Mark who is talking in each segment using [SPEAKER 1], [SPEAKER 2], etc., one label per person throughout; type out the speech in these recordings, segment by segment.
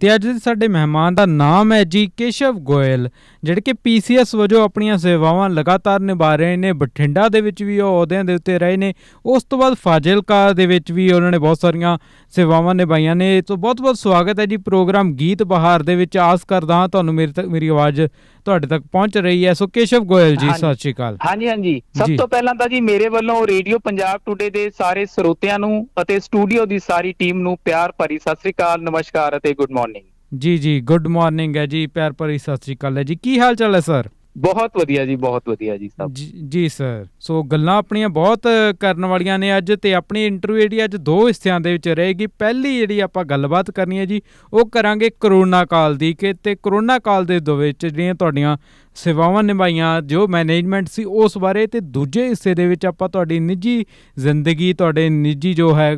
[SPEAKER 1] ਤੇ ਅੱਜ ਦੇ ਸਾਡੇ ਮਹਿਮਾਨ ਦਾ ਨਾਮ ਹੈ ਜੀ ਕੇਸ਼ਵ ਗੋਇਲ, ਜਿਹੜੇ ਕਿ ਪੀਸੀਐਸ ਵਜੋਂ ਆਪਣੀਆਂ ਸੇਵਾਵਾਂ ਲਗਾਤਾਰ ਨਿਭਾ ਰਹੇ ਨੇ, ਬਠਿੰਡਾ ਦੇ ਵਿੱਚ ਵੀ ਉਹ ਅਹੁਦਿਆਂ ਦੇ ਉੱਤੇ ਰਹੇ ਨੇ, ਉਸ ਤੋਂ ਬਾਅਦ ਫਾਜ਼ਿਲਕਾ ਦੇ ਵਿੱਚ ਵੀ ਉਹਨਾਂ ਨੇ ਬਹੁਤ ਸਾਰੀਆਂ ਸੇਵਾਵਾਂ ਨਿਭਾਈਆਂ ਨੇ ਤੋਂ ਬਹੁਤ ਬਹੁਤ ਸਵਾਗਤ ਹੈ ਜੀ ਪ੍ਰੋਗਰਾਮ ਗੀਤ ਬਹਾਰ ਦੇ ਵਿੱਚ, ਆਸ ਕਰਦਾ ਹਾਂ ਤੁਹਾਨੂੰ ਮੇਰੀ ਤੱਕ ਮੇਰੀ ਆਵਾਜ਼ ਤੁਹਾਡੇ ਤੱਕ ਪਹੁੰਚ ਰਹੀ ਹੈ। ਸੋ ਕੇਸ਼ਵ ਗੋਇਲ ਜੀ ਸਤਿ ਸ਼੍ਰੀ ਅਕਾਲ।
[SPEAKER 2] ਹਾਂਜੀ ਹਾਂਜੀ। ਸਭ ਤੋਂ ਪਹਿਲਾਂ ਤਾਂ ਜੀ ਮੇਰੇ ਵੱਲੋਂ ਰੇਡੀਓ ਪੰਜਾਬ ਟੁਡੇ ਦੇ ਸਾਰੇ ਸਰੋਤਿਆਂ ਨੂੰ ਅਤੇ ਸਟੂਡੀਓ ਦੀ ਸਾਰੀ ਟੀਮ ਨੂੰ ਪਿਆਰ ਭਰੀ ਸਤਿ ਸ੍ਰੀ ਅਕਾਲ ਨਮਸਕਾਰ ਅਤੇ ਗੁੱਡ ਮਾਰਨਿੰਗ।
[SPEAKER 1] ਜੀ ਜੀ। ਗੁੱਡ ਮਾਰਨਿੰਗ ਹੈ ਜੀ ਪਿਆਰ ਭਰੀ ਸਤਿ ਸ਼੍ਰੀ ਅਕਾਲ ਹੈ ਜੀ। ਕੀ ਹਾਲ ਚਾਲ ਹੈ ਸਰ?
[SPEAKER 2] ਬਹੁਤ ਵਧੀਆ ਜੀ, ਬਹੁਤ ਵਧੀਆ ਜੀ ਸਭ।
[SPEAKER 1] ਜੀ ਜੀ ਸਰ। ਸੋ ਗੱਲਾਂ ਆਪਣੀਆਂ ਬਹੁਤ ਕਰਨ ਵਾਲੀਆਂ ਨੇ ਅੱਜ ਤੇ ਆਪਣੀ ਇੰਟਰਵਿਊ ਜਿਹੜੀ ਅੱਜ ਦੋ ਹਿੱਸਿਆਂ ਦੇ ਵਿੱਚ ਰਹੇਗੀ। ਪਹਿਲੀ ਜਿਹੜੀ ਆਪਾਂ ਗੱਲਬਾਤ ਕਰਨੀ ਹੈ ਜੀ, ਉਹ ਕਰਾਂਗੇ ਕਰੋਨਾ ਕਾਲ ਦੀ ਕਿ ਤੇ ਕਰੋਨਾ ਕਾਲ ਦੇ ਦੋ ਵਿੱਚ ਜਿਹੜੀਆਂ ਤੁਹਾਡੀਆਂ ਸੇਵਾਵਾਂ ਨਿਭਾਈਆਂ, ਜੋ ਮੈਨੇਜਮੈਂਟ ਸੀ ਉਸ ਬਾਰੇ ਤੇ ਦੂਜੇ ਹਿੱਸੇ ਦੇ ਵਿੱਚ ਆਪਾਂ ਤੁਹਾਡੀ ਨਿੱਜੀ ਜ਼ਿੰਦਗੀ, ਤੁਹਾਡੇ ਨਿੱਜੀ ਜੋ ਹੈ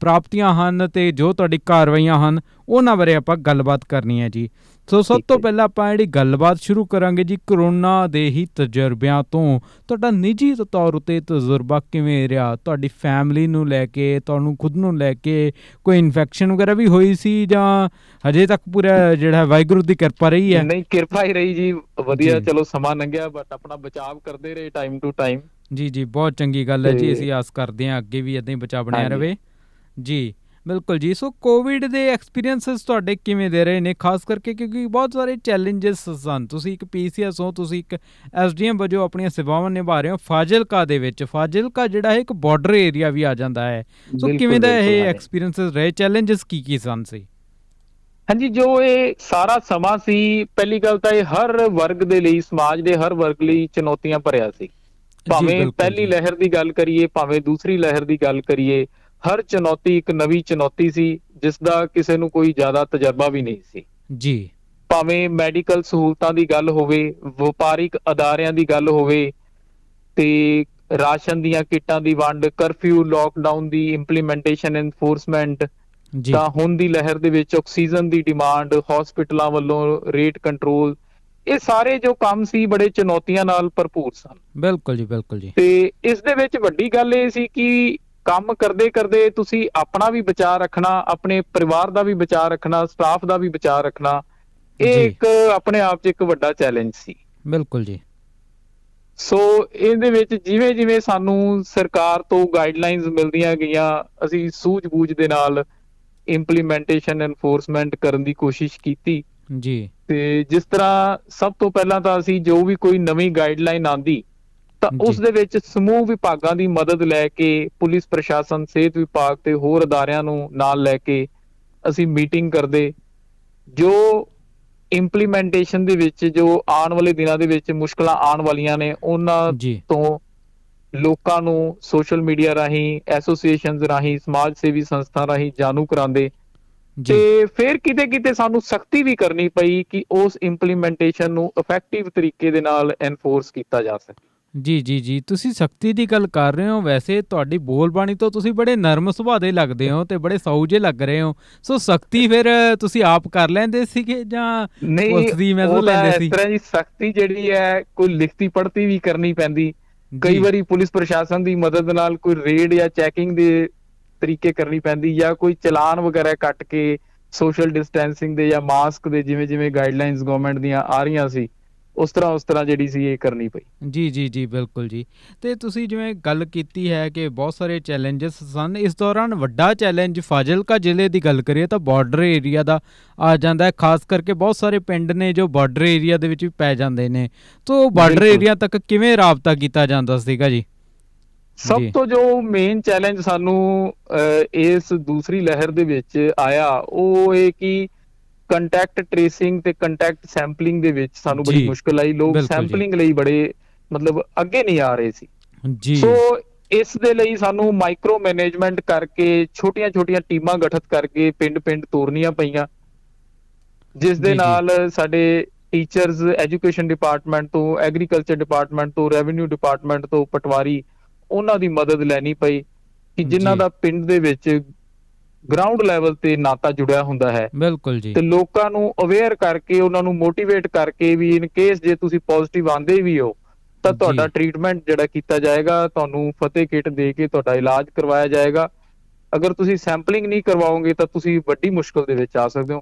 [SPEAKER 1] ਪ੍ਰਾਪਤੀਆਂ ਹਨ ਤੇ ਜੋ ਤੁਹਾਡੀ ਕਾਰਵਾਈਆਂ ਹਨ, ਉਹਨਾਂ ਬਾਰੇ ਆਪਾਂ ਗੱਲਬਾਤ ਕਰਨੀ ਹੈ ਜੀ। ਸੋ ਸਭ ਤੋਂ। ਪਹਿਲਾਂ ਆਪਾਂ ਜਿਹੜੀ ਗੱਲਬਾਤ ਸ਼ੁਰੂ ਕਰਾਂਗੇ ਜੀ ਕਰੋਨਾ ਦੇ ਹੀ ਤਜਰਬਿਆਂ ਤੋਂ। ਤੁਹਾਡਾ ਨਿੱਜੀ ਤੌਰ ਉਤੇ ਤਜਰਬਾ ਕਿਵੇਂ ਰਿਹਾ? ਤੁਹਾਡੀ ਫੈਮਿਲੀ ਨੂੰ ਲੈ ਕੇ ਤੁਹਾਨੂੰ ਖੁਦ ਨੂੰ ਲੈ ਕੇ ਕੋਈ ਇਨਫੈਕਸ਼ਨ ਵਗੈਰਾ ਵੀ ਹੋਈ ਸੀ ਜਾਂ ਹਜੇ ਤੱਕ ਪੂਰਾ ਜਿਹੜਾ ਵਾਹਿਗੁਰੂ ਦੀ ਕਿਰਪਾ ਰਹੀ ਹੈ?
[SPEAKER 2] ਨਹੀਂ ਕਿਰਪਾ ਹੀ ਰਹੀ ਜੀ। ਵਧੀਆ। ਚਲੋ ਸਮਾਂ ਲੰਘਿਆ ਬਟ ਆਪਣਾ ਬਚਾਅ ਕਰਦੇ ਰਹੇ ਟਾਈਮ ਟੂ ਟਾਈਮ
[SPEAKER 1] ਜੀ ਜੀ ਬਹੁਤ ਚੰਗੀ ਗੱਲ ਹੈ ਜੀ। ਅਸੀਂ ਆਸ ਕਰਦੇ ਹਾਂ ਅੱਗੇ ਵੀ ਇਦਾਂ ਹੀ ਬਚਾ ਬਣਿਆ। ਰਵੇ ਜੀ। ਬਿਲਕੁਲ ਜੀ। ਸੋ ਕੋਵਿਡ ਦੇ ਐਕਸਪੀਰੀਐਂਸਸ ਤੁਹਾਡੇ ਕਿਵੇਂ ਦੇ ਰਹੇ ਨੇ? ਖਾਸ ਕਰਕੇ ਕਿਉਂਕਿ ਬਹੁਤ ਸਾਰੇ ਚੈਲੰਜਸ ਸਨ। ਤੁਸੀਂ ਇੱਕ ਪੀਸੀਐਸ ਹੋ ਤੁਸੀਂ ਇੱਕ ਐਸਡੀਐਮ ਵਜੋਂ ਆਪਣੀਆਂ ਸੇਵਾਵਾਂ ਨਿਭਾ ਰਹੇ ਹੋ। ਫਾਜ਼ਿਲਕਾ ਦੇ ਵਿੱਚ ਫਾਜ਼ਿਲਕਾ ਜਿਹੜਾ ਹੈ ਇੱਕ ਬਾਰਡਰ ਏਰੀਆ ਵੀ ਆ ਜਾਂਦਾ ਹੈ। ਸੋ ਕਿਵੇਂ ਦਾ ਇਹ। ਐਕਸਪੀਰੀਐਂਸਸ ਰਹੇ? ਚੈਲੰਜਸ ਕੀ ਕੀ ਸਨ ਸੀ?
[SPEAKER 2] ਹਾਂਜੀ ਜੋ ਇਹ ਸਾਰਾ ਸਮਾਂ ਸੀ ਪਹਿਲੀ ਗੱਲ ਤਾਂ ਇਹ ਹਰ ਵਰਗ ਦੇ ਲਈ ਸਮਾਜ ਦੇ ਹਰ ਵਰਗ ਲਈ ਚੁਣੌਤੀਆਂ ਭਰਿਆ ਸੀ। ਭਾਵੇਂ ਪਹਿਲੀ। ਲਹਿਰ ਦੀ ਗੱਲ ਕਰੀਏ ਭਾਵੇਂ ਦੂਸਰੀ ਲਹਿਰ ਦੀ ਗੱਲ ਕਰੀਏ ਹਰ ਚੁਣੌਤੀ ਇੱਕ ਨਵੀਂ ਚੁਣੌਤੀ ਸੀ ਜਿਸ ਦਾ ਕਿਸੇ ਨੂੰ ਕੋਈ ਜ਼ਿਆਦਾ ਤਜਰਬਾ ਵੀ ਨਹੀਂ ਸੀ।
[SPEAKER 1] ਜੀ।
[SPEAKER 2] ਭਾਵੇਂ ਮੈਡੀਕਲ ਸਹੂਲਤਾਂ ਦੀ ਗੱਲ ਹੋਵੇ ਵਪਾਰਿਕ ਅਦਾਰਿਆਂ ਦੀ ਗੱਲ ਹੋਵੇ ਤੇ ਰਾਸ਼ਨ ਦੀਆਂ ਕਿੱਟਾਂ ਦੀ ਵੰਡ ਕਰਫਿਊ ਲੋਕਡਾਊਨ ਦੀ ਇੰਪਲੀਮੈਂਟੇਸ਼ਨ ਐਨਫੋਰਸਮੈਂਟ
[SPEAKER 1] ਜੀ।
[SPEAKER 2] ਤਾਂ ਹੁਣ ਦੀ ਲਹਿਰ ਦੇ ਵਿੱਚ ਆਕਸੀਜਨ ਦੀ ਡਿਮਾਂਡ ਹਸਪੀਟਲਾਂ ਵੱਲੋਂ ਰੇਟ ਕੰਟਰੋਲ ਇਹ ਸਾਰੇ ਜੋ ਕੰਮ ਸੀ ਬੜੇ ਚੁਣੌਤੀਆਂ ਨਾਲ ਭਰਪੂਰ ਸਨ।
[SPEAKER 1] ਬਿਲਕੁਲ ਜੀ ਬਿਲਕੁਲ ਜੀ।
[SPEAKER 2] ਤੇ ਇਸ ਦੇ ਵਿੱਚ ਵੱਡੀ ਗੱਲ ਇਹ ਸੀ ਕਿ ਕੰਮ ਕਰਦੇ ਕਰਦੇ ਤੁਸੀਂ ਆਪਣਾ ਵੀ ਬਚਾਅ ਰੱਖਣਾ ਆਪਣੇ ਪਰਿਵਾਰ ਦਾ ਵੀ ਬਚਾਅ ਰੱਖਣਾ ਸਟਾਫ ਦਾ ਵੀ ਬਚਾਅ ਰੱਖਣਾ ਇਹ। ਇੱਕ ਆਪਣੇ ਆਪ 'ਚ ਇੱਕ ਵੱਡਾ ਚੈਲੰਜ ਸੀ।
[SPEAKER 1] ਬਿਲਕੁਲ ਜੀ।
[SPEAKER 2] ਸੋ ਇਹਦੇ ਵਿੱਚ ਜਿਵੇਂ ਜਿਵੇਂ ਸਾਨੂੰ ਸਰਕਾਰ ਤੋਂ ਗਾਈਡਲਾਈਨਸ ਮਿਲਦੀਆਂ ਗਈਆਂ ਅਸੀਂ ਸੂਝ-ਬੂਝ ਦੇ ਨਾਲ ਇੰਪਲੀਮੈਂਟੇਸ਼ਨ ਐਨਫੋਰਸਮੈਂਟ ਕਰਨ ਦੀ ਕੋਸ਼ਿਸ਼ ਕੀਤੀ।
[SPEAKER 1] ਜੀ।
[SPEAKER 2] ਤੇ ਜਿਸ ਤਰ੍ਹਾਂ ਸਭ ਤੋਂ ਪਹਿਲਾਂ ਤਾਂ ਅਸੀਂ ਜੋ ਵੀ ਕੋਈ ਨਵੀਂ ਗਾਈਡਲਾਈਨ ਆਂਦੀ ਤਾਂ। ਉਸ ਦੇ ਵਿੱਚ ਸਮੂਹ ਵਿਭਾਗਾਂ ਦੀ ਮਦਦ ਲੈ ਕੇ ਪੁਲਿਸ ਪ੍ਰਸ਼ਾਸਨ ਸਿਹਤ ਵਿਭਾਗ ਤੇ ਹੋਰ ਅਦਾਰਿਆਂ ਨੂੰ ਨਾਲ ਲੈ ਕੇ ਅਸੀਂ ਮੀਟਿੰਗ ਕਰਦੇ। ਜੋ ਇੰਪਲੀਮੈਂਟੇਸ਼ਨ ਦੇ ਵਿੱਚ ਜੋ ਆਉਣ ਵਾਲੇ ਦਿਨਾਂ ਦੇ ਵਿੱਚ ਮੁਸ਼ਕਲਾਂ ਆਉਣ ਵਾਲੀਆਂ ਨੇ ਉਹਨਾਂ ਤੋਂ ਲੋਕਾਂ ਨੂੰ ਸੋਸ਼ਲ ਮੀਡੀਆ ਰਾਹੀਂ ਐਸੋਸੀਏਸ਼ਨਸ ਰਾਹੀਂ ਸਮਾਜ ਸੇਵੀ ਸੰਸਥਾ ਰਾਹੀਂ ਜਾਣੂ ਕਰਾਉਂਦੇ। ਤੇ ਫਿਰ ਕਿਤੇ ਕਿਤੇ ਸਾਨੂੰ ਸਖਤੀ ਵੀ ਕਰਨੀ ਪਈ ਕਿ ਉਸ ਇੰਪਲੀਮੈਂਟੇਸ਼ਨ ਨੂੰ ਇਫੈਕਟਿਵ ਤਰੀਕੇ ਦੇ ਨਾਲ ਐਨਫੋਰਸ ਕੀਤਾ ਜਾ ਸਕੇ।
[SPEAKER 1] ਜੀ ਜੀ ਜੀ। ਤੁਸੀਂ ਸਖਤੀ ਦੀ ਗੱਲ ਕਰ ਰਹੇ ਹੋ। ਵੈਸੇ ਤੁਹਾਡੀ ਬੋਲਬਾਣੀ ਤੋਂ ਤੁਸੀਂ ਬੜੇ ਨਰਮ ਸੁਭਾਅ ਦੇ ਲੱਗਦੇ ਹੋ ਤੇ ਬੜੇ ਸੌਜੇ ਲੱਗ ਰਹੇ ਹੋ। ਸੋ ਸਖਤੀ ਫਿਰ ਤੁਸੀਂ ਆਪ ਕਰ ਲੈਂਦੇ ਸੀਗੇ ਜਾਂ ਪੁਲਿਸ ਦੀ
[SPEAKER 2] ਤਾਂ
[SPEAKER 1] ਲੈਂਦੇ
[SPEAKER 2] ਇਸ
[SPEAKER 1] ਸੀ?
[SPEAKER 2] ਤਰ੍ਹਾਂ ਦੀ ਸਖਤੀ ਜਿਹੜੀ ਹੈ ਕੋਈ ਲਿਖਤੀ ਪੜਤੀ ਵੀ ਕਰਨੀ ਪੈਂਦੀ। ਕਈ ਵਾਰੀ ਪੁਲਿਸ ਪ੍ਰਸ਼ਾਸਨ ਦੀ ਮਦਦ ਨਾਲ ਕੋਈ ਰੇਡ ਜਾਂ ਚੈਕਿੰਗ ਦੇ ਤਰੀਕੇ ਕਰਨੀ ਪੈਂਦੀ ਜਾਂ ਕੋਈ ਚਲਾਨ ਵਗੈਰਾ ਕੱਟ ਕੇ ਸੋਸ਼ਲ ਡਿਸਟੈਂਸਿੰਗ ਦੇ ਜਾਂ ਮਾਸਕ ਦੇ ਜਿਵੇਂ ਜਿਵੇਂ ਗਾਈਡਲਾਈਨਸ ਗਵਰਨਮੈਂਟ ਦੀਆਂ ਆ ਰਹੀਆਂ ਸੀ। ਉਸ ਤਰ੍ਹਾਂ ਉਸ ਤਰ੍ਹਾਂ ਜਿਹੜੀ ਸੀ ਇਹ ਕਰਨੀ ਪਈ
[SPEAKER 1] ਜੀ ਜੀ ਜੀ ਬਿਲਕੁਲ ਜੀ ਤੇ ਤੁਸੀਂ ਜਿਵੇਂ ਗੱਲ ਕੀਤੀ ਹੈ ਕਿ ਬਹੁਤ ਸਾਰੇ ਚੈਲੰਜਸ ਸਨ ਇਸ ਦੌਰਾਨ ਵੱਡਾ ਚੈਲੰਜ ਫਾਜ਼ਿਲਕਾ ਜ਼ਿਲ੍ਹੇ ਦੀ ਗੱਲ ਕਰੀਏ ਤਾਂ ਬਾਰਡਰ ਏਰੀਆ ਦਾ ਆ ਜਾਂਦਾ ਹੈ ਖਾਸ ਕਰਕੇ ਬਹੁਤ ਸਾਰੇ ਪਿੰਡ ਨੇ ਜੋ ਬਾਰਡਰ ਏਰੀਆ ਦੇ ਵਿੱਚ ਵੀ ਪੈ ਜਾਂਦੇ ਨੇ ਤੋਂ ਬਾਰਡਰ। ਏਰੀਆ ਤੱਕ ਕਿਵੇਂ ਰਾਬਤਾ ਕੀਤਾ ਜਾਂਦਾ ਸੀਗਾ ਜੀ
[SPEAKER 2] ਸਭ। ਤੋਂ ਜੋ ਮੇਨ ਚੈਲੰਜ ਸਾਨੂੰ ਇਸ ਦੂਸਰੀ ਲਹਿਰ ਦੇ ਵਿੱਚ ਆਇਆ ਉਹ ਇਹ ਕਿ ਕੰਟੈਕਟ ਟ੍ਰੇਸਿੰਗ ਤੇ ਕੰਟੈਕਟ ਸੈਂਪਲਿੰਗ ਦੇ ਵਿੱਚ ਸਾਨੂੰ ਬੜੀ ਮੁਸ਼ਕਲ ਆਈ ਲੋਕ। ਸੈਂਪਲਿੰਗ ਲਈ ਬੜੇ ਮਤਲਬ ਅੱਗੇ ਨਹੀਂ ਆ ਰਹੇ ਸੀ
[SPEAKER 1] ਜੀ
[SPEAKER 2] ਸੋ ਇਸ ਦੇ ਲਈ ਸਾਨੂੰ ਮਾਈਕਰੋ ਮੈਨੇਜਮੈਂਟ ਕਰਕੇ ਛੋਟੀਆਂ-ਛੋਟੀਆਂ ਟੀਮਾਂ ਗਠਿਤ ਕਰਕੇ ਪਿੰਡ-ਪਿੰਡ ਤੋਰਨੀਆਂ ਪਈਆਂ ਜਿਸ ਦੇ। ਨਾਲ ਸਾਡੇ ਟੀਚਰਸ ਐਜੂਕੇਸ਼ਨ ਡਿਪਾਰਟਮੈਂਟ ਤੋਂ ਐਗਰੀਕਲਚਰ ਡਿਪਾਰਟਮੈਂਟ ਤੋਂ ਰੈਵਨਿਊ ਡਿਪਾਰਟਮੈਂਟ ਤੋਂ ਪਟਵਾਰੀ ਉਹਨਾਂ ਦੀ ਮਦਦ ਲੈਣੀ ਪਈ ਕਿ ਜਿਨ੍ਹਾਂ। ਦਾ ਪਿੰਡ ਦੇ ਵਿੱਚ ਗਰਾਊਂਡ ਲੈਵਲ ਤੇ ਨਾਤਾ ਜੁੜਿਆ ਹੁੰਦਾ ਹੈ।
[SPEAKER 1] ਬਿਲਕੁਲ ਜੀ।
[SPEAKER 2] ਤੇ ਲੋਕਾਂ ਨੂੰ ਅਵੇਅਰ ਕਰਕੇ ਉਹਨਾਂ ਨੂੰ ਮੋਟੀਵੇਟ ਕਰਕੇ ਵੀ ਇਨ ਕੇਸ ਜੇ ਤੁਸੀਂ ਪੋਜ਼ਿਟਿਵ ਆਂਦੇ ਵੀ ਹੋ ਤਾਂ। ਤੁਹਾਡਾ ਟ੍ਰੀਟਮੈਂਟ ਜਿਹੜਾ ਕੀਤਾ ਜਾਏਗਾ ਤੁਹਾਨੂੰ ਫਤਿਹ ਕਿਟ ਦੇ ਕੇ ਤੁਹਾਡਾ ਇਲਾਜ ਕਰਵਾਇਆ ਜਾਏਗਾ। ਅਗਰ ਤੁਸੀਂ ਸੈਂਪਲਿੰਗ ਨਹੀਂ ਕਰਵਾਓਗੇ ਤਾਂ ਤੁਸੀਂ ਵੱਡੀ ਮੁਸ਼ਕਲ ਦੇ ਵਿੱਚ ਆ ਸਕਦੇ ਹੋ।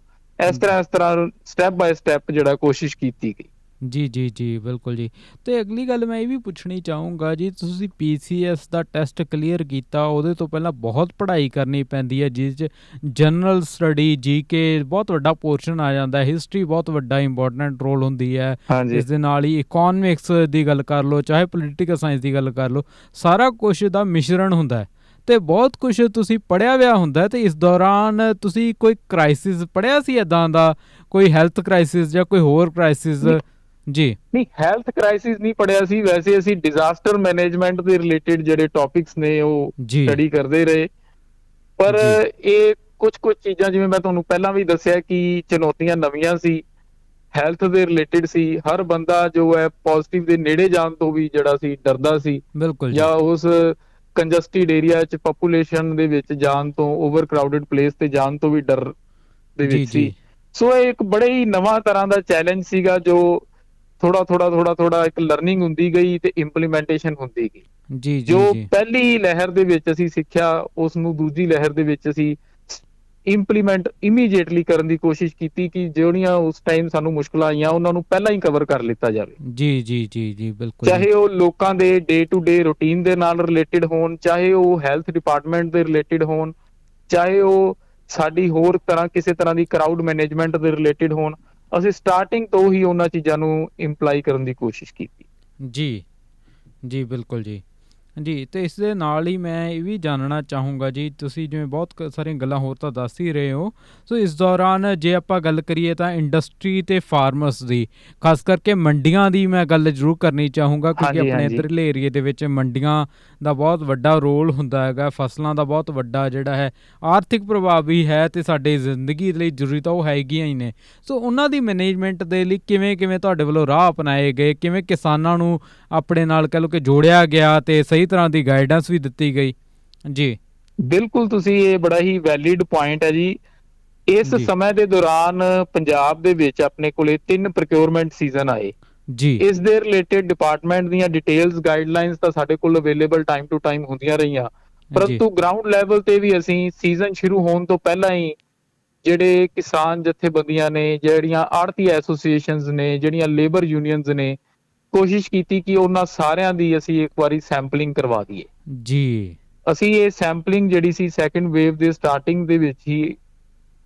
[SPEAKER 2] ਇਸ ਤਰ੍ਹਾਂ ਇਸ ਤਰ੍ਹਾਂ ਸਟੈਪ ਬਾਈ ਸਟੈਪ ਜਿਹੜਾ ਕੋਸ਼ਿਸ਼ ਕੀਤੀ ਗਈ।
[SPEAKER 1] ਜੀ ਜੀ ਜੀ ਬਿਲਕੁਲ ਜੀ। ਤੇ ਅਗਲੀ ਗੱਲ ਮੈਂ ਇਹ ਵੀ ਪੁੱਛਣੀ ਚਾਹੂੰਗਾ ਜੀ ਤੁਸੀਂ ਪੀਸੀਐਸ ਦਾ ਟੈਸਟ ਕਲੀਅਰ ਕੀਤਾ ਉਹਦੇ ਤੋਂ ਪਹਿਲਾਂ ਬਹੁਤ ਪੜ੍ਹਾਈ ਕਰਨੀ ਪੈਂਦੀ ਹੈ ਜਿਸ 'ਚ ਜਨਰਲ ਸਟੱਡੀ ਜੀਕੇ ਬਹੁਤ ਵੱਡਾ ਪੋਰਸ਼ਨ ਆ ਜਾਂਦਾ ਹੈ ਹਿਸਟਰੀ ਬਹੁਤ ਵੱਡਾ ਇੰਪੋਰਟੈਂਟ ਰੋਲ ਹੁੰਦੀ ਹੈ। ਇਸ ਦੇ ਨਾਲ ਹੀ ਇਕਨੋਮਿਕਸ ਦੀ ਗੱਲ ਕਰ ਲਓ ਚਾਹੇ ਪੋਲੀਟੀਕਲ ਸਾਇੰਸ ਦੀ ਗੱਲ ਕਰ ਲਓ ਸਾਰਾ ਕੁਝ ਦਾ ਮਿਸ਼ਰਣ ਹੁੰਦਾ ਹੈ। ਤੇ ਬਹੁਤ ਕੁਝ ਤੁਸੀਂ ਪੜਿਆ ਹੋਇਆ ਹੁੰਦਾ ਤੇ ਇਸ ਦੌਰਾਨ ਤੁਸੀਂ ਕੋਈ ਕ੍ਰਾਈਸਿਸ ਪੜਿਆ ਸੀ ਇਦਾਂ ਦਾ? ਕੋਈ ਹੈਲਥ ਕ੍ਰਾਈਸਿਸ ਜਾਂ ਕੋਈ ਹੋਰ ਕ੍ਰਾਈਸਿਸ ਜੀ।
[SPEAKER 2] ਨਹੀਂ ਹੈਲਥ ਕ੍ਰਾਈਸਿਸ ਨਹੀਂ ਪੜਿਆ ਸੀ ਵੈਸੇ ਅਸੀਂ ਡਿਜ਼ਾਸਟਰ ਮੈਨੇਜਮੈਂਟ ਦੇ ਰਿਲੇਟਡ ਜਿਹੜੇ ਟੌਪਿਕਸ ਨੇ ਉਹ ਸਟੱਡੀ ਕਰਦੇ ਰਹੇ। ਪਰ ਇਹ ਕੁਝ ਕੁਝ ਚੀਜ਼ਾਂ ਜਿਵੇਂ ਮੈਂ ਤੁਹਾਨੂੰ ਪਹਿਲਾਂ ਵੀ ਦੱਸਿਆ ਕਿ ਚੁਣੌਤੀਆਂ ਨਵੀਆਂ ਸੀ ਹੈਲਥ ਦੇ ਰਿਲੇਟਡ ਸੀ ਹਰ ਬੰਦਾ ਜੋ ਹੈ ਪੋਜ਼ਿਟਿਵ ਦੇ ਨੇੜੇ ਜਾਣ ਤੋਂ ਵੀ ਜਿਹੜਾ ਸੀ ਡਰਦਾ ਸੀ। ਜਾਂ। ਉਸ ਕੰਜਸਟਿਡ ਏਰੀਆ 'ਚ ਪੋਪੂਲੇਸ਼ਨ ਦੇ ਵਿੱਚ ਜਾਣ ਤੋਂ ਓਵਰ ਕਰਾਊਡਡ ਪਲੇਸ ਤੇ ਜਾਣ ਤੋਂ ਵੀ ਡਰ ਦੇ ਵਿੱਚ ਸੀ। ਸੋ ਇਹ ਇੱਕ ਬੜੇ ਹੀ ਨਵਾਂ ਤਰ੍ਹਾਂ ਦਾ ਚੈਲੰਜ ਸੀਗਾ ਜੋ ਥੋੜਾ ਥੋੜਾ ਥੋੜਾ ਥੋੜਾ ਇੱਕ ਲਰਨਿੰਗ ਹੁੰਦੀ ਗਈ ਤੇ ਇੰਪਲੀਮੈਂਟੇਸ਼ਨ ਹੁੰਦੀ ਗਈ।
[SPEAKER 1] ਜੀ ਜੀ
[SPEAKER 2] ਜੋ ਪਹਿਲੀ ਲਹਿਰ ਦੇ ਵਿੱਚ ਅਸੀਂ ਸਿੱਖਿਆ ਉਸ ਨੂੰ ਦੂਜੀ ਲਹਿਰ ਦੇ ਵਿੱਚ ਅਸੀਂ ਇੰਪਲੀਮੈਂਟ ਇਮੀਡੀਏਟਲੀ ਕਰਨ ਦੀ ਕੋਸ਼ਿਸ਼ ਕੀਤੀ ਕਿ ਜਿਹੜੀਆਂ ਉਸ ਟਾਈਮ ਸਾਨੂੰ ਮੁਸ਼ਕਲਾਂ ਆਈਆਂ ਉਹਨਾਂ ਨੂੰ ਪਹਿਲਾਂ ਹੀ ਕਵਰ ਕਰ ਲਿੱਤਾ ਜਾਵੇ।
[SPEAKER 1] ਜੀ ਜੀ ਜੀ ਜੀ ਬਿਲਕੁਲ
[SPEAKER 2] ਚਾਹੇ ਉਹ ਲੋਕਾਂ ਦੇ ਡੇ ਟੂ ਡੇ ਰੂਟੀਨ ਦੇ ਨਾਲ ਰਿਲੇਟਡ ਹੋਣ ਚਾਹੇ ਉਹ ਹੈਲਥ ਡਿਪਾਰਟਮੈਂਟ ਦੇ ਰਿਲੇਟਡ ਹੋਣ ਚਾਹੇ ਉਹ ਸਾਡੀ ਹੋਰ ਤਰ੍ਹਾਂ ਕਿਸੇ ਤਰ੍ਹਾਂ ਦੀ ਕਰਾਊਡ ਮੈਨੇਜਮੈਂਟ ਦੇ ਰਿਲੇਟਡ ਹੋਣ ਅਸੀਂ ਸਟਾਰਟਿੰਗ ਤੋਂ ਹੀ ਉਹਨਾਂ ਚੀਜ਼ਾਂ ਨੂੰ ਇੰਪਲਾਈ ਕਰਨ ਦੀ ਕੋਸ਼ਿਸ਼ ਕੀਤੀ।
[SPEAKER 1] ਜੀ। ਜੀ, ਬਿਲਕੁਲ ਜੀ। ਜੀ ਤੇ ਇਸ ਦੇ ਨਾਲ ਹੀ ਮੈਂ ਇਹ ਵੀ ਜਾਣਨਾ ਚਾਹੂੰਗਾ ਜੀ ਤੁਸੀਂ ਜਿਵੇਂ ਬਹੁਤ ਸਾਰੀਆਂ ਗੱਲਾਂ ਹੋਰ ਤਾਂ ਦੱਸ ਹੀ ਰਹੇ ਹੋ। ਸੋ ਇਸ ਦੌਰਾਨ ਜੇ ਆਪਾਂ ਗੱਲ ਕਰੀਏ ਤਾਂ ਇੰਡਸਟਰੀ ਤੇ ਫਾਰਮਰਸ ਦੀ ਖਾਸ ਕਰਕੇ ਮੰਡੀਆਂ ਦੀ ਮੈਂ ਗੱਲ ਜ਼ਰੂਰ ਕਰਨੀ ਚਾਹੂੰਗਾ ਕਿਉਂਕਿ ਆਪਣੇ ਇਧਰਲੇ ਏਰੀਏ ਦੇ ਵਿੱਚ ਮੰਡੀਆਂ ਦਾ ਬਹੁਤ ਵੱਡਾ ਰੋਲ ਹੁੰਦਾ ਹੈਗਾ ਫਸਲਾਂ ਦਾ ਬਹੁਤ ਵੱਡਾ ਜਿਹੜਾ ਹੈ ਆਰਥਿਕ ਪ੍ਰਭਾਵ ਵੀ ਹੈ ਤੇ ਸਾਡੇ ਜ਼ਿੰਦਗੀ ਲਈ ਜ਼ਰੂਰੀ ਤਾਂ ਉਹ ਹੈਗੀਆਂ ਹੀ ਨੇ। ਸੋ ਉਹਨਾਂ ਦੀ ਮੈਨੇਜਮੈਂਟ ਦੇ ਲਈ ਕਿਵੇਂ ਕਿਵੇਂ ਤੁਹਾਡੇ ਵੱਲੋਂ ਰਾਹ ਅਪਣਾਏ ਗਏ ਕਿਵੇਂ ਕਿਸਾਨਾਂ ਨੂੰ ਆਪਣੇ ਨਾਲ ਕਹ ਲੋ ਕਿ ਜੋੜਿਆ ਗਿਆ ਤੇ ਸਹੀ ਤਰ੍ਹਾਂ ਦੀ ਗਾਈਡੈਂਸ ਵੀ ਦਿੱਤੀ ਗਈ। ਜੀ।
[SPEAKER 2] ਬਿਲਕੁਲ ਤੁਸੀਂ ਇਹ ਬੜਾ ਹੀ ਵੈਲਿਡ ਪੁਆਇੰਟ ਹੈ ਜੀ। ਇਸ ਸਮੇਂ ਦੇ ਦੌਰਾਨ ਪੰਜਾਬ ਦੇ ਵਿੱਚ ਆਪਣੇ ਕੋਲੇ ਤਿੰਨ ਪ੍ਰੋਕਿਉਰਮੈਂਟ ਸੀਜ਼ਨ ਆਏ।
[SPEAKER 1] ਜੀ।
[SPEAKER 2] ਇਸ ਦੇ ਰਿਲੇਟਡ ਡਿਪਾਰਟਮੈਂਟ ਦੀਆਂ ਡਿਟੇਲਸ ਗਾਈਡਲਾਈਨਸ ਤਾਂ ਸਾਡੇ ਕੋਲ ਅਵੇਲੇਬਲ ਟਾਈਮ ਟੂ ਟਾਈਮ ਹੁੰਦੀਆਂ ਰਹੀਆਂ। ਪਰੰਤੂ ਗਰਾਊਂਡ ਲੈਵਲ ਤੇ ਵੀ ਅਸੀਂ ਸੀਜ਼ਨ ਸ਼ੁਰੂ ਹੋਣ ਤੋਂ ਪਹਿਲਾਂ ਹੀ ਜਿਹੜੇ ਕਿਸਾਨ ਜਥੇਬੰਦੀਆਂ ਨੇ ਜਿਹੜੀਆਂ ਆੜਤੀ ਐਸੋਸੀਏਸ਼ਨਸ ਨੇ ਜਿਹੜੀਆਂ ਲੇਬਰ ਯੂਨੀਅਨਸ ਨੇ ਕੋਸ਼ਿਸ਼ ਕੀਤੀ ਕਿ ਉਹਨਾਂ ਸਾਰਿਆਂ ਦੀ ਅਸੀਂ ਇੱਕ ਵਾਰੀ ਸੈਂਪਲਿੰਗ ਕਰਵਾ ਦਈਏ।
[SPEAKER 1] ਜੀ।
[SPEAKER 2] ਅਸੀਂ ਇਹ ਸੈਂਪਲਿੰਗ ਜਿਹੜੀ ਸੀ ਸੈਕੰਡ ਵੇਵ ਦੇ ਸਟਾਰਟਿੰਗ ਦੇ ਵਿੱਚ ਹੀ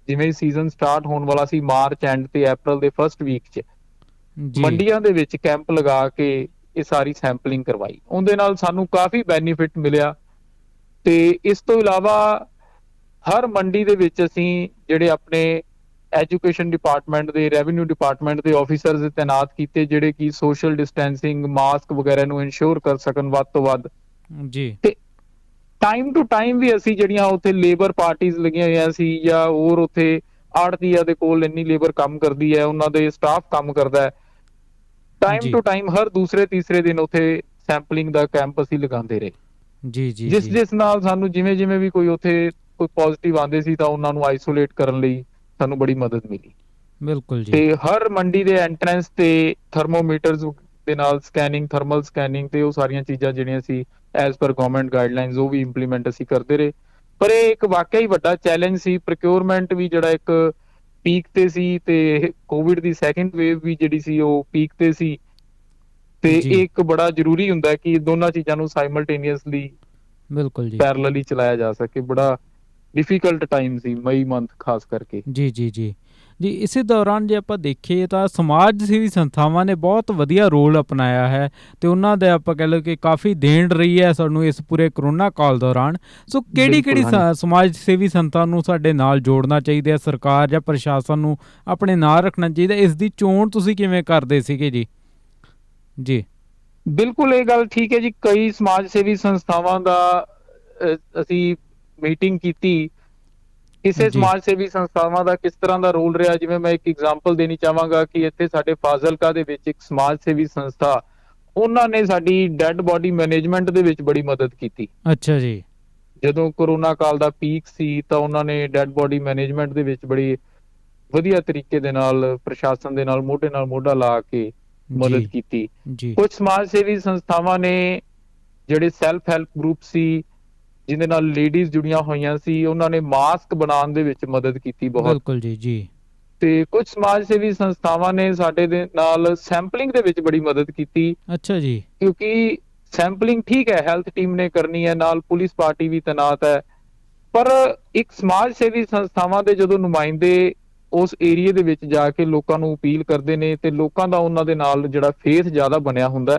[SPEAKER 2] ਜਿਵੇਂ ਸੀਜ਼ਨ ਸਟਾਰਟ ਹੋਣ ਵਾਲਾ ਸੀ ਮਾਰਚ ਐਂਡ ਤੇ ਅਪ੍ਰੈਲ ਦੇ ਫਰਸਟ ਵੀਕ 'ਚ ਮੰਡੀਆਂ ਦੇ ਵਿੱਚ ਕੈਂਪ ਲਗਾ ਕੇ ਇਹ ਸਾਰੀ ਸੈਂਪਲਿੰਗ ਕਰਵਾਈ। ਉਹਦੇ ਨਾਲ ਸਾਨੂੰ ਕਾਫੀ ਬੈਨੀਫਿਟ ਮਿਲਿਆ ਤੇ ਇਸ ਤੋਂ ਇਲਾਵਾ ਹਰ ਮੰਡੀ ਦੇ ਵਿੱਚ ਅਸੀਂ ਜਿਹੜੇ ਆਪਣੇ ਐਜੂਕੇਸ਼ਨ ਡਿਪਾਰਟਮੈਂਟ ਦੇ ਰੈਵਨਿਊ ਡਿਪਾਰਟਮੈਂਟ ਦੇ ਆਫੀਸਰਸ ਤਾਇਨਾਤ ਕੀਤੇ ਜਿਹੜੇ ਕਿ ਸੋਸ਼ਲ ਡਿਸਟੈਂਸਿੰਗ ਮਾਸਕ ਵਗੈਰਾ ਨੂੰ ਇਨਸ਼ੋਰ ਕਰ ਸਕਣ ਵੱਧ ਤੋਂ ਵੱਧ।
[SPEAKER 1] ਜੀ।
[SPEAKER 2] ਤੇ ਟਾਈਮ ਟੂ ਟਾਈਮ ਵੀ ਅਸੀਂ ਜਿਹੜੀਆਂ ਉੱਥੇ ਲੇਬਰ ਪਾਰਟੀਆਂ ਲੱਗੀਆਂ ਹੋਈਆਂ ਸੀ ਜਾਂ ਹੋਰ ਉੱਥੇ ਆੜਤੀਆ ਦੇ ਕੋਲ ਇੰਨੀ ਲੇਬਰ ਕੰਮ ਕਰਦੀ ਹੈ ਉਹਨਾਂ ਦੇ ਸਟਾਫ ਕੰਮ ਕਰਦਾ ਹੈ। ਟਾਈਮ ਟੂ ਟਾਈਮ ਹਰ ਦੂਸਰੇ ਤੀਸਰੇ ਦਿਨ ਉੱਥੇ ਸੈਂਪਲਿੰਗ ਦਾ ਕੈਂਪ ਅਸੀਂ ਲਗਾਉਂਦੇ ਰਹੇ।
[SPEAKER 1] ਜੀ ਜੀ
[SPEAKER 2] ਜਿਸ ਜਿਸ ਨਾਲ ਸਾਨੂੰ ਜਿਵੇਂ ਜਿਵੇਂ ਵੀ ਕੋਈ ਉੱਥੇ ਕੋਈ ਪੋਜ਼ਿਟਿਵ ਆਉਂਦੇ ਸੀ ਤਾਂ ਉਹਨਾਂ ਨੂੰ ਆਈਸੋਲੇਟ ਕਰਨ ਲਈ ਸਾਨੂੰ ਬੜੀ ਮਦਦ ਮਿਲੀ।
[SPEAKER 1] ਬਿਲਕੁਲ ਜੀ।
[SPEAKER 2] ਤੇ ਹਰ ਮੰਡੀ ਦੇ ਐਂਟਰੈਂਸ ਤੇ ਥਰਮੋਮੀਟਰਸ ਦੇ ਨਾਲ ਸਕੈਨਿੰਗ ਥਰਮਲ ਸਕੈਨਿੰਗ ਤੇ ਉਹ ਸਾਰੀਆਂ ਚੀਜ਼ਾਂ ਜਿਹੜੀਆਂ C as per government guidelines ਉਹ ਵੀ ਇੰਪਲੀਮੈਂਟ ਅਸੀਂ ਕਰਦੇ ਰਹੇ। ਪਰ ਇਹ ਇੱਕ ਵਾਕਿਆ ਹੀ ਵੱਡਾ ਚੈਲੰਜ ਸੀ। ਪ੍ਰੋਕਿਉਰਮੈਂਟ ਵੀ ਜਿਹੜਾ ਇੱਕ ਪੀਕ ਤੇ ਸੀ ਤੇ ਕੋਵਿਡ ਦੀ ਸੈਕੰਡ ਵੇਵ ਵੀ ਜਿਹੜੀ ਸੀ ਉਹ ਪੀਕ ਤੇ ਸੀ। ਤੇ ਇੱਕ ਬੜਾ ਜ਼ਰੂਰੀ ਹੁੰਦਾ ਕਿ ਦੋਨਾਂ ਚੀਜ਼ਾਂ ਨੂੰ ਸਾਈਮਲਟੇਨੀਅਸਲੀ
[SPEAKER 1] ਬਿਲਕੁਲ ਜੀ।
[SPEAKER 2] ਪੈਰਲਲੀ ਚਲਾਇਆ ਜਾ ਸਕੇ। ਬੜਾ ਡਿਫਿਕਲਟ ਟਾਈਮ ਸੀ ਮਈ ਮੰਥ ਖਾਸ ਕਰਕੇ।
[SPEAKER 1] ਜੀ ਜੀ ਜੀ। ਜੀ ਇਸੇ ਦੌਰਾਨ ਜੇ ਆਪਾਂ ਦੇਖੀਏ ਤਾਂ ਸਮਾਜ ਸੇਵੀ ਸੰਸਥਾਵਾਂ ਨੇ ਬਹੁਤ ਵਧੀਆ ਰੋਲ ਅਪਣਾਇਆ ਹੈ ਤੇ ਉਹਨਾਂ ਦੇ ਆਪਾਂ ਕਹ ਲਓ ਕਿ ਕਾਫੀ ਦੇਣ ਰਹੀ ਹੈ ਸਾਨੂੰ ਇਸ ਪੂਰੇ ਕਰੋਨਾ ਕਾਲ ਦੌਰਾਨ। ਸੋ ਕਿਹੜੀ ਕਿਹੜੀ ਸਮਾਜ ਸੇਵੀ ਸੰਸਥਾ ਨੂੰ ਸਾਡੇ ਨਾਲ ਜੋੜਨਾ ਚਾਹੀਦਾ ਹੈ? ਸਰਕਾਰ ਜਾਂ ਪ੍ਰਸ਼ਾਸਨ ਨੂੰ ਆਪਣੇ ਨਾਲ ਰੱਖਣਾ ਚਾਹੀਦਾ ਇਸ ਦੀ ਚੋਣ ਤੁਸੀਂ ਕਿਵੇਂ ਕਰਦੇ ਸੀਗੇ ਜੀ? ਜੀ।
[SPEAKER 2] ਬਿਲਕੁਲ ਇਹ ਗੱਲ ਠੀਕ ਹੈ ਜੀ। ਕਈ ਸਮਾਜ ਸੇਵੀ ਸੰਸਥਾਵਾਂ ਦਾ ਅਸੀਂ ਮੀਟਿੰਗ ਕੀਤੀ। ਕਿਸੇ ਸਮਾਜ ਸੇਵੀ ਸੰਸਥਾਵਾਂ ਦਾ ਕਿਸ ਤਰ੍ਹਾਂ ਦਾ ਰੋਲ ਰਿਹਾ? ਜਿਵੇਂ ਮੈਂ ਇੱਕ ਐਗਜ਼ਾਮਪਲ ਦੇਣੀ ਚਾਹਾਂਗਾ ਕਿ ਇੱਥੇ ਸਾਡੇ ਫਾਜ਼ਲਕਾ ਦੇ ਵਿੱਚ ਇੱਕ ਸਮਾਜ ਸੇਵੀ ਸੰਸਥਾ ਉਹਨਾਂ ਨੇ ਸਾਡੀ ਡੈੱਡ ਬਾਡੀ ਮੈਨੇਜਮੈਂਟ ਦੇ ਵਿੱਚ ਬੜੀ ਮਦਦ ਕੀਤੀ।
[SPEAKER 1] ਅੱਛਾ ਜੀ।
[SPEAKER 2] ਜਦੋਂ ਕਰੋਨਾ ਕਾਲ ਦਾ ਪੀਕ ਸੀ ਤਾਂ ਉਹਨਾਂ ਨੇ ਡੈੱਡ ਬਾਡੀ ਮੈਨੇਜਮੈਂਟ ਦੇ ਵਿੱਚ ਬੜੀ ਵਧੀਆ ਤਰੀਕੇ ਦੇ ਨਾਲ ਪ੍ਰਸ਼ਾਸਨ ਦੇ ਨਾਲ ਮੋਢੇ ਨਾਲ ਮੋਢਾ ਲਾ ਕੇ ਮਦਦ ਕੀਤੀ। ਕੁਝ ਸਮਾਜ ਸੇਵੀ ਸੰਸਥਾਵਾਂ ਨੇ ਜਿਹੜੇ ਸੈਲਫ ਹੈਲਪ ਗਰੁੱਪ ਸੀ ਜਿਨ੍ਹਾਂ ਨਾਲ ਲੇਡੀਜ਼ ਜੁੜੀਆਂ ਹੋਈਆਂ ਸੀ ਉਹਨਾਂ ਨੇ ਮਾਸਕ ਬਣਾਉਣ ਦੇ ਵਿੱਚ ਮਦਦ ਕੀਤੀ ਬਹੁਤ।
[SPEAKER 1] ਬਿਲਕੁਲ ਜੀ ਜੀ।
[SPEAKER 2] ਤੇ ਕੁਝ ਸਮਾਜ ਸੇਵੀ ਸੰਸਥਾਵਾਂ ਨੇ ਸਾਡੇ ਦੇ ਨਾਲ ਸੈਂਪਲਿੰਗ ਦੇ ਵਿੱਚ ਬੜੀ ਮਦਦ ਕੀਤੀ।
[SPEAKER 1] ਅੱਛਾ ਜੀ।
[SPEAKER 2] ਕਿਉਂਕਿ ਸੈਂਪਲਿੰਗ ਠੀਕ ਹੈ ਹੈਲਥ ਟੀਮ ਨੇ ਕਰਨੀ ਹੈ ਨਾਲ ਪੁਲਿਸ ਪਾਰਟੀ ਵੀ ਤਨਾਤ ਹੈ। ਪਰ ਇੱਕ ਸਮਾਜ ਸੇਵੀ ਸੰਸਥਾਵਾਂ ਦੇ ਜਦੋਂ ਨੁਮਾਇੰਦੇ ਉਸ ਏਰੀਆ ਦੇ ਵਿੱਚ ਜਾ ਕੇ ਲੋਕਾਂ ਨੂੰ ਅਪੀਲ ਕਰਦੇ ਨੇ ਤੇ ਲੋਕਾਂ ਦਾ ਉਹਨਾਂ ਦੇ ਨਾਲ ਜਿਹੜਾ ਫੇਥ ਜ਼ਿਆਦਾ ਬਣਿਆ ਹੁੰਦਾ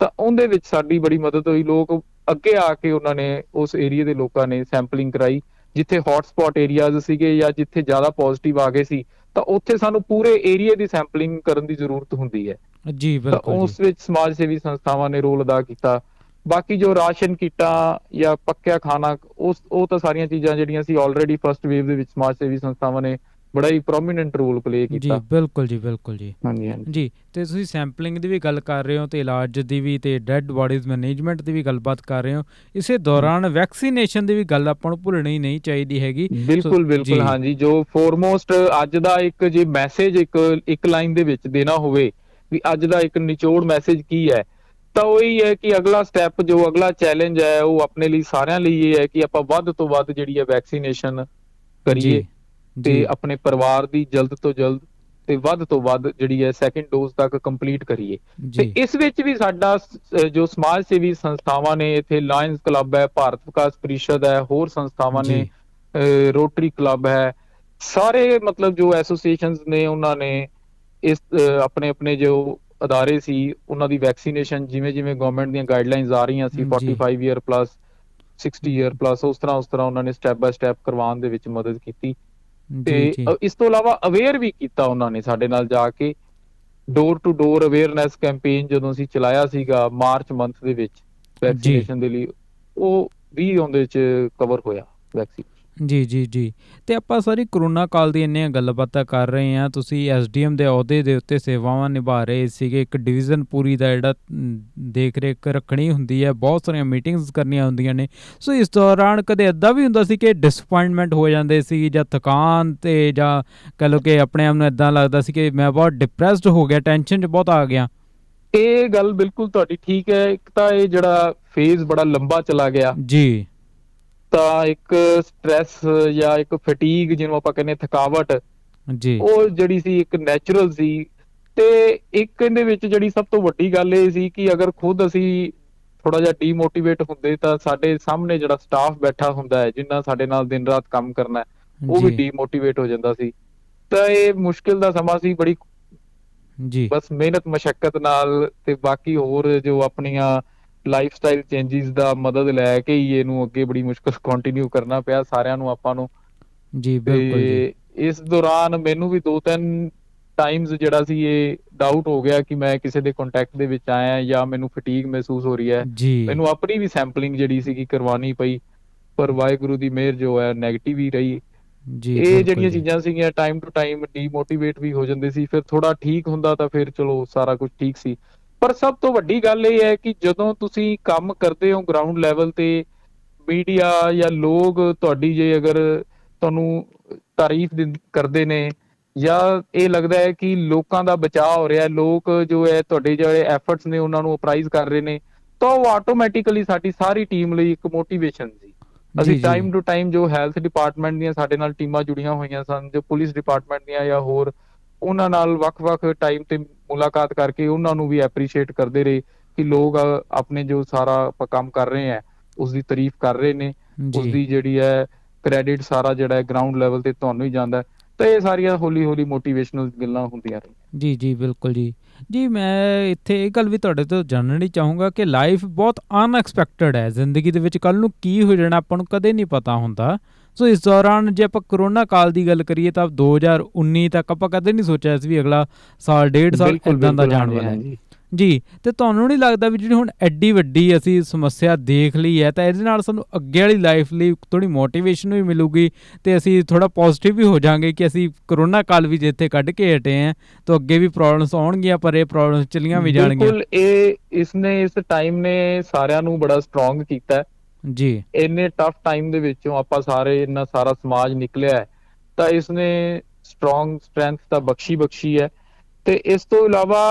[SPEAKER 2] ਤਾਂ ਉਹਦੇ ਵਿੱਚ ਸਾਡੀ ਬੜੀ ਮਦਦ ਹੋਈ। ਲੋਕ ਅੱਗੇ ਆ ਕੇ ਉਹਨਾਂ ਨੇ ਉਸ ਏਰੀਆ ਦੇ ਲੋਕਾਂ ਨੇ ਸੈਂਪਲਿੰਗ ਕਰਾਈ ਜਿੱਥੇ ਹੌਟ ਸਪੌਟ ਏਰੀਆਜ਼ ਸੀਗੇ ਜਾਂ ਜਿੱਥੇ ਜ਼ਿਆਦਾ ਪੋਜ਼ਿਟਿਵ ਆ ਗਏ ਸੀ ਤਾਂ ਉੱਥੇ ਸਾਨੂੰ ਪੂਰੇ ਏਰੀਆ ਦੀ ਸੈਂਪਲਿੰਗ ਕਰਨ ਦੀ ਜ਼ਰੂਰਤ ਹੁੰਦੀ ਹੈ।
[SPEAKER 1] ਜੀ ਬਿਲਕੁਲ
[SPEAKER 2] ਉਸ ਵਿੱਚ ਸਮਾਜ ਸੇਵੀ ਸੰਸਥਾਵਾਂ ਨੇ ਰੋਲ ਅਦਾ ਕੀਤਾ। ਬਾਕੀ ਜੋ ਰਾਸ਼ਨ ਕੀਟਾਂ ਜਾਂ ਪੱਕਿਆ ਖਾਣਾ ਉਸ ਉਹ ਤਾਂ ਸਾਰੀਆਂ ਚੀਜ਼ਾਂ ਜਿਹੜੀਆਂ ਸੀ ਆਲਰੇਡੀ ਫਰਸਟ ਵੇਵ ਦੇ ਵਿੱਚ ਸਮਾਜ ਸੇਵੀ ਸੰਸਥਾਵਾਂ ਨੇ ਬੜਾ ਹੀ ਪ੍ਰੋਮਿਨੈਂਟ ਰੋਲ ਪਲੇ
[SPEAKER 1] ਜੀ
[SPEAKER 2] ਕੀਤਾ।
[SPEAKER 1] ਬਿਲਕੁਲ ਜੀ ਬਿਲਕੁਲ ਜੀ।
[SPEAKER 2] ਹਾਂਜੀ ਹਾਂਜੀ।
[SPEAKER 1] ਜੀ ਤੇ ਤੁਸੀਂ ਸੈਂਪਲਿੰਗ ਦੀ ਵੀ ਗੱਲ ਕਰ ਰਹੇ ਹੋ ਤੇ ਇਲਾਜ ਦੀ ਵੀ ਤੇ ਡੈੱਡ ਬਾਡੀਜ਼ ਮੈਨੇਜਮੈਂਟ ਦੀ ਵੀ ਗੱਲਬਾਤ ਕਰ ਰਹੇ ਹੋ। ਇਸੇ ਦੌਰਾਨ ਵੈਕਸੀਨੇਸ਼ਨ ਦੀ ਵੀ ਗੱਲ ਆਪਾਂ ਨੂੰ ਭੁੱਲਣੀ ਨਹੀਂ ਚਾਹੀਦੀ ਹੈਗੀ।
[SPEAKER 2] ਬਿਲਕੁਲ
[SPEAKER 1] ਜੀ।
[SPEAKER 2] ਬਿਲਕੁਲ ਹਾਂਜੀ ਜੋ ਫੋਰਮੋਸਟ ਅੱਜ ਦਾ ਇੱਕ ਜੇ ਮੈਸੇਜ ਇੱਕ ਇੱਕ ਲਾਈਨ ਦੇ ਵਿੱਚ ਦੇਣਾ ਹੋਵੇ ਵੀ ਅੱਜ ਦਾ ਇੱਕ ਨਿਚੋੜ ਮੈਸੇਜ ਕੀ ਹੈ ਤਾਂ ਉਹ ਹੀ ਹੈ ਕਿ ਅਗਲਾ ਸਟੈਪ ਜੋ ਅਗਲਾ ਚੈਲੰਜ ਹੈ ਉਹ ਆਪਣੇ ਲਈ ਸਾਰਿਆਂ ਲਈ ਇਹ ਹੈ ਕਿ ਆਪਾਂ ਵੱਧ ਤੋਂ ਵੱਧ ਜਿਹੜੀ ਹੈ ਵੈਕਸੀਨੇਸ਼ਨ ਕਰੀਏ।
[SPEAKER 1] ਜੀ।
[SPEAKER 2] ਤੇ ਆਪਣੇ ਪਰਿਵਾਰ ਦੀ ਜਲਦ ਤੋਂ ਜਲਦ ਤੇ ਵੱਧ ਤੋਂ ਵੱਧ ਜਿਹੜੀ ਹੈ ਸੈਕੰਡ ਡੋਜ਼ ਤੱਕ ਕੰਪਲੀਟ ਕਰੀਏ। ਤੇ ਇਸ ਵਿੱਚ ਵੀ ਸਾਡਾ ਜੋ ਸਮਾਜ ਸੇਵੀ ਸੰਸਥਾਵਾਂ ਨੇ ਇੱਥੇ ਲਾਇਨਸ ਕਲੱਬ ਹੈ ਭਾਰਤ ਵਿਕਾਸ ਪ੍ਰੀਸ਼ਦ ਹੈ ਹੋਰ ਸੰਸਥਾਵਾਂ ਨੇ ਰੋਟਰੀ ਕਲੱਬ ਹੈ ਸਾਰੇ ਮਤਲਬ ਜੋ ਐਸੋਸੀਏਸ਼ਨਸ ਨੇ ਉਹਨਾਂ ਨੇ ਇਸ ਆਪਣੇ ਆਪਣੇ ਜੋ ਅਦਾਰੇ ਸੀ ਉਹਨਾਂ ਦੀ ਵੈਕਸੀਨੇਸ਼ਨ ਜਿਵੇਂ ਜਿਵੇਂ ਗਵਰਨਮੈਂਟ ਦੀਆਂ ਗਾਈਡਲਾਈਨਸ ਆ ਰਹੀਆਂ ਸੀ
[SPEAKER 1] ਜੀ।
[SPEAKER 2] 45 ਇਅਰ ਪਲੱਸ 60 ਇਅਰ ਪਲੱਸ ਉਸ ਤਰ੍ਹਾਂ ਉਸ ਤਰ੍ਹਾਂ ਉਹਨਾਂ ਨੇ ਸਟੈਪ ਬਾय ਸਟੈਪ ਕਰਵਾਉਣ ਦੇ ਵਿੱਚ ਮਦਦ ਕੀਤੀ। ਤੇ ਇਸ ਤੋਂ ਇਲਾਵਾ ਅਵੇਅਰ ਵੀ ਕੀਤਾ ਉਹਨਾਂ ਨੇ ਸਾਡੇ ਨਾਲ ਜਾ ਕੇ। Door to door awareness campaign ਜਦੋਂ ਅਸੀਂ ਚਲਾਇਆ ਸੀਗਾ ਮਾਰਚ ਮੰਥ ਦੇ ਵਿੱਚ ਵੈਕਸੀਨੇਸ਼ਨ ਦੇ ਲਈ ਉਹ ਵੀ ਉਹਦੇ ਵਿੱਚ ਕਵਰ ਹੋਇਆ ਵੈਕਸੀਨ
[SPEAKER 1] ਜੀ ਜੀ ਜੀ। ਤੇ ਆਪਾਂ ਸਾਰੀ ਕਰੋਨਾ ਕਾਲ ਦੀ ਇੰਨੀਆਂ ਗੱਲਬਾਤਾਂ ਕਰ ਰਹੇ ਹਾਂ। ਤੁਸੀਂ ਐਸਡੀਐਮ ਦੇ ਅਹੁਦੇ ਦੇ ਉੱਤੇ ਸੇਵਾਵਾਂ ਨਿਭਾ ਰਹੇ ਸੀਗੇ। ਇੱਕ ਡਿਵੀਜ਼ਨ ਪੂਰੀ ਦਾ ਜਿਹੜਾ ਦੇਖ ਰੇਖ ਰੱਖਣੀ ਹੁੰਦੀ ਹੈ। ਬਹੁਤ ਸਾਰੀਆਂ ਮੀਟਿੰਗਸ ਕਰਨੀਆਂ ਹੁੰਦੀਆਂ ਨੇ। ਸੋ ਇਸ ਦੌਰਾਨ ਕਦੇ ਅੱਧਾ ਵੀ ਹੁੰਦਾ ਸੀ ਕਿ ਡਿਸਪਾਇੰਟਮੈਂਟ ਹੋ ਜਾਂਦੇ ਸੀ ਜਾਂ ਥਕਾਨ ਤੇ ਜਾਂ ਕਹ ਲਓ ਕਿ ਆਪਣੇ ਆਪ ਨੂੰ ਇਦਾਂ ਲੱਗਦਾ ਸੀ ਕਿ ਮੈਂ ਬਹੁਤ ਡਿਪਰੈਸਡ ਹੋ ਗਿਆ ਟੈਨਸ਼ਨ 'ਚ ਬਹੁਤ ਆ ਗਿਆ।
[SPEAKER 2] ਇਹ ਗੱਲ ਬਿਲਕੁਲ ਤੁਹਾਡੀ ਠੀਕ ਹੈ। ਇੱਕ ਤਾਂ ਇਹ ਜਿਹੜਾ ਫੇਜ਼ ਬੜਾ ਲੰਬਾ ਚਲਾ ਗਿਆ।
[SPEAKER 1] ਜੀ।
[SPEAKER 2] ਤਾਂ ਇੱਕ ਸਟ੍ਰੈਸ ਜਾਂ ਇੱਕ ਫਟੀਗ ਜਿਹਨੂੰ ਆਪਾਂ ਕਹਿੰਦੇ ਥਕਾਵਟ
[SPEAKER 1] ਜੀ।
[SPEAKER 2] ਉਹ ਜਿਹੜੀ ਸੀ ਇੱਕ ਨੈਚੁਰਲ ਸੀ। ਤੇ ਇੱਕ ਇਹਦੇ ਵਿੱਚ ਜਿਹੜੀ ਸਭ ਤੋਂ ਵੱਡੀ ਗੱਲ ਇਹ ਸੀ ਕਿ ਅਗਰ ਖੁਦ ਅਸੀਂ ਥੋੜਾ ਜਿਹਾ ਡੀਮੋਟੀਵੇਟ ਹੁੰਦੇ ਤਾਂ ਸਾਡੇ ਸਾਹਮਣੇ ਜਿਹੜਾ ਸਟਾਫ ਬੈਠਾ ਹੁੰਦਾ ਹੈ ਜਿੰਨਾ ਸਾਡੇ ਨਾਲ ਦਿਨ ਰਾਤ ਕੰਮ ਕਰਨਾ ਹੈ, ਉਹ ਵੀ ਡੀਮੋਟੀਵੇਟ ਹੋ ਜਾਂਦਾ ਸੀ। ਤਾਂ ਇਹ ਮੁਸ਼ਕਿਲ ਦਾ ਸਮਾਂ ਸੀ ਬੜੀ
[SPEAKER 1] ਜੀ।
[SPEAKER 2] ਬਸ ਮਿਹਨਤ ਮਸ਼ੱਕਤ ਨਾਲ ਤੇ ਬਾਕੀ ਹੋਰ ਜੋ ਆਪਣੀਆਂ ਲਾਈਫ ਸਟਾਈਲ ਚੇਂਜਸ ਦਾ ਮਦਦ ਲੈ ਕੇ ਹੀ ਇਹਨੂੰ ਅੱਗੇ ਬੜੀ ਮੁਸ਼ਕਲ ਕੰਟੀਨਿਊ ਕਰਨਾ ਪਿਆ ਸਾਰਿਆਂ ਨੂੰ ਆਪਾਂ ਨੂੰ।
[SPEAKER 1] ਜੀ ਬਿਲਕੁਲ ਜੀ।
[SPEAKER 2] ਇਸ ਦੌਰਾਨ ਮੈਨੂੰ ਵੀ ਦੋ ਤਿੰਨ ਟਾਈਮਸ ਜਿਹੜਾ ਸੀ ਇਹ ਡਾਊਟ ਹੋ ਗਿਆ ਕਿ ਮੈਂ ਕਿਸੇ ਦੇ ਕੰਟੈਕਟ ਦੇ ਵਿੱਚ ਆਇਆ ਜਾਂ ਮੈਨੂੰ ਫਟੀਗ ਮਹਿਸੂਸ ਹੋ ਰਹੀ ਹੈ। ਮੈਨੂੰ ਆਪਣੀ ਵੀ ਸੈਂਪਲਿੰਗ ਜਿਹੜੀ ਸੀਗੀ ਕਰਵਾਉਣੀ ਪਈ ਪਰ ਵਾਹਿਗੁਰੂ ਦੀ ਮਿਹਰ ਜੋ ਹੈ 네ਗੇਟਿਵ ਹੀ ਰਹੀ।
[SPEAKER 1] ਜੀ
[SPEAKER 2] ਇਹ ਜਿਹੜੀਆਂ। ਚੀਜ਼ਾਂ ਸੀਗੀਆਂ ਟਾਈਮ ਟੂ ਟਾਈਮ ਡੀਮੋਟੀਵੇਟ ਵੀ ਹੋ ਜਾਂਦੇ ਸੀ ਫਿਰ ਥੋੜਾ ਠੀਕ ਹੁੰਦਾ ਤਾਂ ਫਿਰ ਚਲੋ ਸਾਰਾ ਕੁਝ ਠੀਕ ਸੀ। ਪਰ ਸਭ ਤੋਂ ਵੱਡੀ ਗੱਲ ਇਹ ਹੈ ਕਿ ਜਦੋਂ ਤੁਸੀਂ ਕੰਮ ਕਰਦੇ ਹੋ ਗਰਾਊਂਡ ਲੈਵਲ ਤੇ ਮੀਡੀਆ ਜਾਂ ਲੋਕ ਤੁਹਾਡੀ ਜੇ ਅਗਰ ਤੁਹਾਨੂੰ ਤਾਰੀਫ ਕਰਦੇ ਨੇ ਜਾਂ ਇਹ ਲੱਗਦਾ ਹੈ ਕਿ ਲੋਕਾਂ ਦਾ ਬਚਾਅ ਹੋ ਰਿਹਾ ਹੈ ਲੋਕ ਜੋ ਹੈ ਤੁਹਾਡੇ ਜਿਹੜੇ ਐਫਰਟਸ ਨੇ ਉਹਨਾਂ ਨੂੰ ਅਪਰਾਈਜ਼ ਕਰ ਰਹੇ ਨੇ ਤਾਂ ਉਹ ਆਟੋਮੈਟਿਕਲੀ ਸਾਡੀ ਸਾਰੀ ਟੀਮ ਲਈ ਇੱਕ ਮੋਟੀਵੇਸ਼ਨ ਸੀ ਅਸੀਂ। ਟਾਈਮ ਟੂ ਟਾਈਮ ਜੋ ਹੈਲਥ ਡਿਪਾਰਟਮੈਂਟ ਦੀਆਂ ਸਾਡੇ ਨਾਲ ਟੀਮਾਂ ਜੁੜੀਆਂ ਹੋਈਆਂ ਸਨ ਜੋ ਪੁਲਿਸ ਡਿਪਾਰਟਮੈਂਟ ਦੀਆਂ ਜਾਂ ਹੋਰ ਉਹਨਾਂ ਨਾਲ ਵੱਖ-ਵੱਖ ਟਾਈਮ ਤੇ ਮੁਲਾਕਾਤ ਕਰਕੇ ਉਹਨਾਂ ਨੂੰ ਵੀ ਐਪਰੀਸ਼ੀਏਟ ਕਰਦੇ ਰਹੇ ਕਿ ਲੋਕ ਆਪਣੇ ਜੋ ਸਾਰਾ ਕੰਮ ਕਰ ਰਹੇ ਆ ਉਸ ਦੀ ਤਾਰੀਫ ਕਰ ਰਹੇ ਨੇ ਉਸ ਦੀ ਜਿਹੜੀ ਹੈ ਕ੍ਰੈਡਿਟ ਸਾਰਾ ਜਿਹੜਾ ਹੈ ਗਰਾਊਂਡ ਲੈਵਲ ਤੇ ਤੁਹਾਨੂੰ ਹੀ ਜਾਂਦਾ। ਤਾਂ ਇਹ ਸਾਰੀਆਂ ਹੌਲੀ-ਹੌਲੀ ਮੋਟੀਵੇਸ਼ਨਲ ਗੱਲਾਂ ਹੁੰਦੀਆਂ ਰਹੀਆਂ।
[SPEAKER 1] ਜੀ ਜੀ ਬਿਲਕੁਲ ਜੀ। ਜੀ ਮੈਂ ਇੱਥੇ ਇਹ ਗੱਲ ਵੀ ਤੁਹਾਡੇ ਤੋਂ ਜਾਣਨੀ ਚਾਹੂੰਗਾ ਕਿ ਲਾਈਫ ਬਹੁਤ ਅਨਐਕਸਪੈਕਟਡ ਹੈ। ਜ਼ਿੰਦਗੀ ਦੇ ਵਿੱਚ ਕੱਲ ਨੂੰ ਕੀ ਹੋ ਜਾਣਾ ਆਪਾਂ ਨੂੰ ਕਦੇ ਨਹੀਂ ਪਤਾ ਹੁੰਦਾ। ਸੋ ਇਸ ਦੌਰਾਨ ਜੇ ਆਪਾਂ ਕਰੋਨਾ ਕਾਲ ਦੀ ਗੱਲ ਕਰੀਏ ਤਾਂ 2019 ਤੱਕ ਆਪਾਂ ਕਦੇ ਨਹੀਂ ਸੋਚਿਆ ਸੀ ਵੀ ਅਗਲਾ ਸਾਲ ਡੇਢ ਸਾਲ ਇਦਾਂ ਦਾ ਜਾਣ ਵਾਲਾ ਹੈ। ਜੀ ਤੇ ਤੁਹਾਨੂੰ ਨਹੀਂ ਲੱਗਦਾ ਵੀ ਜਿਹੜੀ ਹੁਣ ਐਡੀ ਵੱਡੀ ਅਸੀਂ ਸਮੱਸਿਆ ਦੇਖ ਲਈ ਹੈ ਤਾਂ ਇਹਦੇ ਨਾਲ ਸਾਨੂੰ ਅੱਗੇ ਵਾਲੀ ਲਾਈਫ ਲਈ ਥੋੜੀ ਮੋਟੀਵੇਸ਼ਨ ਵੀ ਮਿਲੂਗੀ ਤੇ ਅਸੀਂ ਥੋੜਾ ਪੋਜ਼ਿਟਿਵ ਵੀ ਹੋ ਜਾਾਂਗੇ ਕਿ ਅਸੀਂ ਕਰੋਨਾ ਕਾਲ ਵੀ ਜਿੱਥੇ ਕੱਢ ਕੇ ਹਟੇ ਆਂ ਤਾਂ ਅੱਗੇ ਵੀ ਪ੍ਰੋਬਲਮਸ ਆਉਣਗੀਆਂ ਪਰ ਇਹ ਪ੍ਰੋਬਲਮਸ ਚਲੀਆਂ ਵੀ ਜਾਣਗੀਆਂ।
[SPEAKER 2] ਬਿਲਕੁਲ ਇਹ ਇਸਨੇ ਇਸ ਟਾਈਮ ਨੇ ਸਾਰਿਆਂ ਨੂੰ ਬੜਾ ਸਟਰੋਂਗ ਕੀਤਾ ਹੈ।
[SPEAKER 1] ਜੀ।
[SPEAKER 2] ਇੰਨੇ ਟਫ ਟਾਈਮ ਦੇ ਵਿੱਚੋਂ ਆਪਾਂ ਸਾਰੇ, ਇੰਨਾ ਸਾਰਾ ਸਮਾਜ ਨਿਕਲਿਆ ਹੈ, ਤਾਂ ਇਸਨੇ ਸਟਰੋਂਗ ਸਟਰੈਂਥ ਤਾਂ ਬਖਸ਼ੀ ਬਖਸ਼ੀ ਹੈ। ਤੇ ਇਸ ਤੋਂ ਇਲਾਵਾ